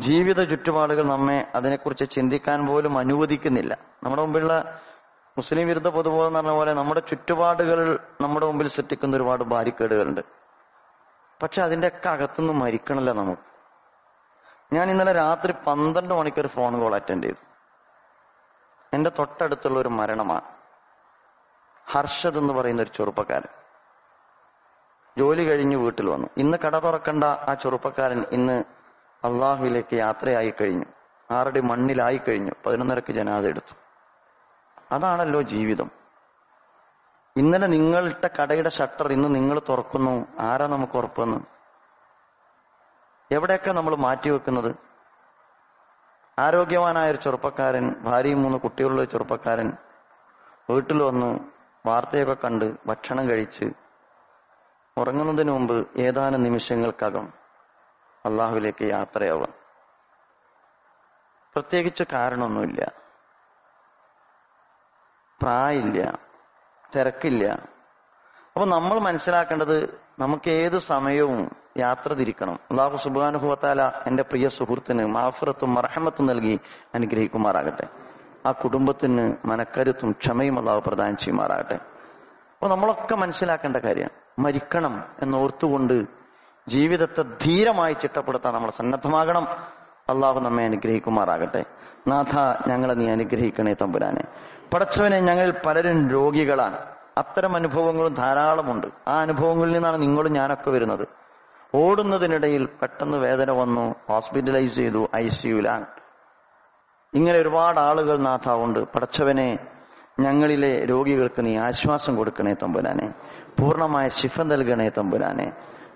ജീവിത ചുറ്റുപാടുകൾ നമ്മെ അതിനെക്കുറിച്ച് ചിന്തിക്കാൻ പോലും അനുവദിക്കുന്നില്ല. നമ്മുടെ മുമ്പിലുള്ള മുസ്ലിം വിരുദ്ധ പൊതുബോധം എന്ന് പറഞ്ഞ പോലെ നമ്മുടെ ചുറ്റുപാടുകൾ നമ്മുടെ മുമ്പിൽ സൃഷ്ടിക്കുന്ന ഒരുപാട് ബാരിക്കേഡുകളുണ്ട്. പക്ഷെ അതിന്റെയൊക്കെ അകത്തുനിന്ന് മരിക്കണല്ലോ നമുക്ക്. ഞാൻ ഇന്നലെ രാത്രി പന്ത്രണ്ട് മണിക്ക് ഒരു ഫോൺ കോൾ അറ്റൻഡ് ചെയ്തു. എന്റെ തൊട്ടടുത്തുള്ള ഒരു മരണമാണ്. ഹർഷദ് എന്ന് പറയുന്ന ഒരു ചെറുപ്പക്കാരൻ. ജോലി കഴിഞ്ഞ് വീട്ടിൽ വന്നു. ഇന്ന് കട തുറക്കേണ്ട ആ ചെറുപ്പക്കാരൻ ഇന്ന് അള്ളാഹുവിലേക്ക് യാത്രയായി കഴിഞ്ഞു. ആറടി മണ്ണിലായി കഴിഞ്ഞു. പതിനൊന്നരക്ക് ജനാദ എടുത്തു. അതാണല്ലോ ജീവിതം. ഇന്നലെ നിങ്ങളിട്ട കടയുടെ ഷട്ടർ ഇന്ന് നിങ്ങൾ തുറക്കുന്നു. ആരാ നമുക്ക് ഉറപ്പെന്ന്? എവിടെയൊക്കെ നമ്മൾ മാറ്റിവെക്കുന്നത്? ആരോഗ്യവാനായ ഒരു ചെറുപ്പക്കാരൻ ഭാര്യയും മൂന്ന് കുട്ടികളുള്ള ചെറുപ്പക്കാരൻ വീട്ടിൽ വന്ന് വാർത്തയൊക്കെ കണ്ട് ഭക്ഷണം കഴിച്ച് ഉറങ്ങുന്നതിന് മുമ്പ് ഏതാനും നിമിഷങ്ങൾക്കകം അള്ളാഹുവിലേക്ക് യാത്രയാവാം പ്രത്യേകിച്ച് കാരണമൊന്നുമില്ല. പ്രായില്ല തിരക്കില്ല. അപ്പൊ നമ്മൾ മനസ്സിലാക്കേണ്ടത് നമുക്ക് ഏത് സമയവും യാത്ര തിരിക്കണം. അള്ളാഹു സുബാനുഭവത്താല എന്റെ പ്രിയ സുഹൃത്തിന് മാഫറത്തും മറഹമത്തും നൽകി അനുഗ്രഹിക്കുമാറാകട്ടെ. ആ കുടുംബത്തിന് മനക്കരുത്തും ക്ഷമയും അള്ളാഹു പ്രദാനം ചെയ്യുമാറാകട്ടെ. അപ്പൊ നമ്മളൊക്കെ മനസ്സിലാക്കേണ്ട കാര്യം മരിക്കണം എന്നോർത്തുകൊണ്ട് ജീവിതത്തെ ധീരമായി ചിട്ടപ്പെടുത്താൻ നമ്മൾ സന്നദ്ധമാകണം. അള്ളാഹു നമ്മെ അനുഗ്രഹിക്കുമാറാകട്ടെ. നാഥ ഞങ്ങളെ നീ അനുഗ്രഹിക്കണേ തമ്പുരാനെ. പടച്ചവനെ ഞങ്ങൾ പലരും രോഗികളാണ്. അത്തരം അനുഭവങ്ങളും ധാരാളമുണ്ട്. ആ അനുഭവങ്ങളിൽ നിന്നാണ് നിങ്ങളും ഞാനൊക്കെ വരുന്നത്. ഓടുന്നതിനിടയിൽ പെട്ടെന്ന് വേദന വന്നു ഹോസ്പിറ്റലൈസ് ചെയ്തു ഐ സിയുലാണ് ഇങ്ങനെ ഒരുപാട് ആളുകൾ നാഥാവുണ്ട്. പടച്ചവനെ ഞങ്ങളിലെ രോഗികൾക്ക് നീ ആശ്വാസം കൊടുക്കണേ തമ്പുരാനെ. പൂർണമായ ശിഫ നൽകണേ തമ്പുരാനെ.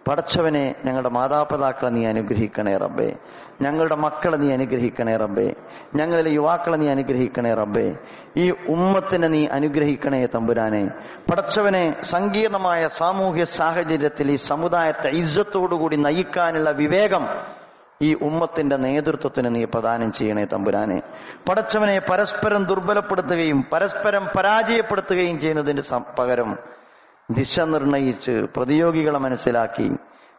പടച്ചവനെ ഞങ്ങളുടെ മാതാപിതാക്കളെ നീ അനുഗ്രഹിക്കണേ റബ്ബേ. ഞങ്ങളുടെ മക്കളെ നീ അനുഗ്രഹിക്കണേ റബ്ബേ. ഞങ്ങളിലെ യുവാക്കളെ നീ അനുഗ്രഹിക്കണേ റബ്ബേ. ഈ ഉമ്മത്തിനെ നീ അനുഗ്രഹിക്കണേ തമ്പുരാനെ. പടച്ചവനെ സങ്കീർണമായ സാമൂഹ്യ സാഹചര്യത്തിൽ ഈ സമുദായത്തെ ഇജ്ജത്തോടുകൂടി നയിക്കാനുള്ള വിവേകം ഈ ഉമ്മത്തിന്റെ നേതൃത്വത്തിന് നീ പ്രദാനം ചെയ്യണേ തമ്പുരാനെ. പടച്ചവനെ പരസ്പരം ദുർബലപ്പെടുത്തുകയും പരസ്പരം പരാജയപ്പെടുത്തുകയും ചെയ്യുന്നതിന് പകരം ദിശ നിർണയിച്ച് പ്രതിയോഗികളെ മനസ്സിലാക്കി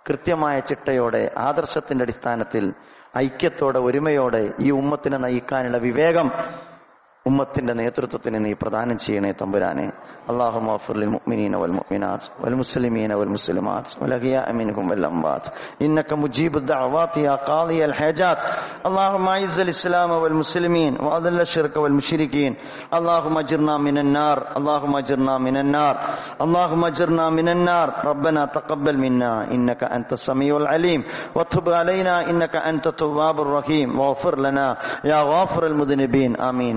കൃത്യമായ ചിട്ടയോടെ ആദർശത്തിന്റെ അടിസ്ഥാനത്തിൽ ഐക്യത്തോടെ ഒരുമയോടെ ഈ ഉമ്മത്തിനെ നയിക്കാനുള്ള വിവേകം ഉമ്മത്തിന്റെ നേതൃത്വത്തിന് നീ പ്രദാനം ചെയ്യണേ തമ്പുരാനെ اللهم اغفر للمؤمنين والمؤمنات والمسلمين والمسلمات والأحياء منهم والأموات إنك مجيب الدعوات يا قاضي الحاجات اللهم أعز الإسلام والمسلمين وأذل الشرك والمشركين اللهم أجرنا من النار اللهم أجرنا من النار اللهم أجرنا من النار ربنا تقبل منا إنك أنت السميع العليم وتب علينا إنك أنت التواب الرحيم واغفر لنا يا غافر المذنبين آمين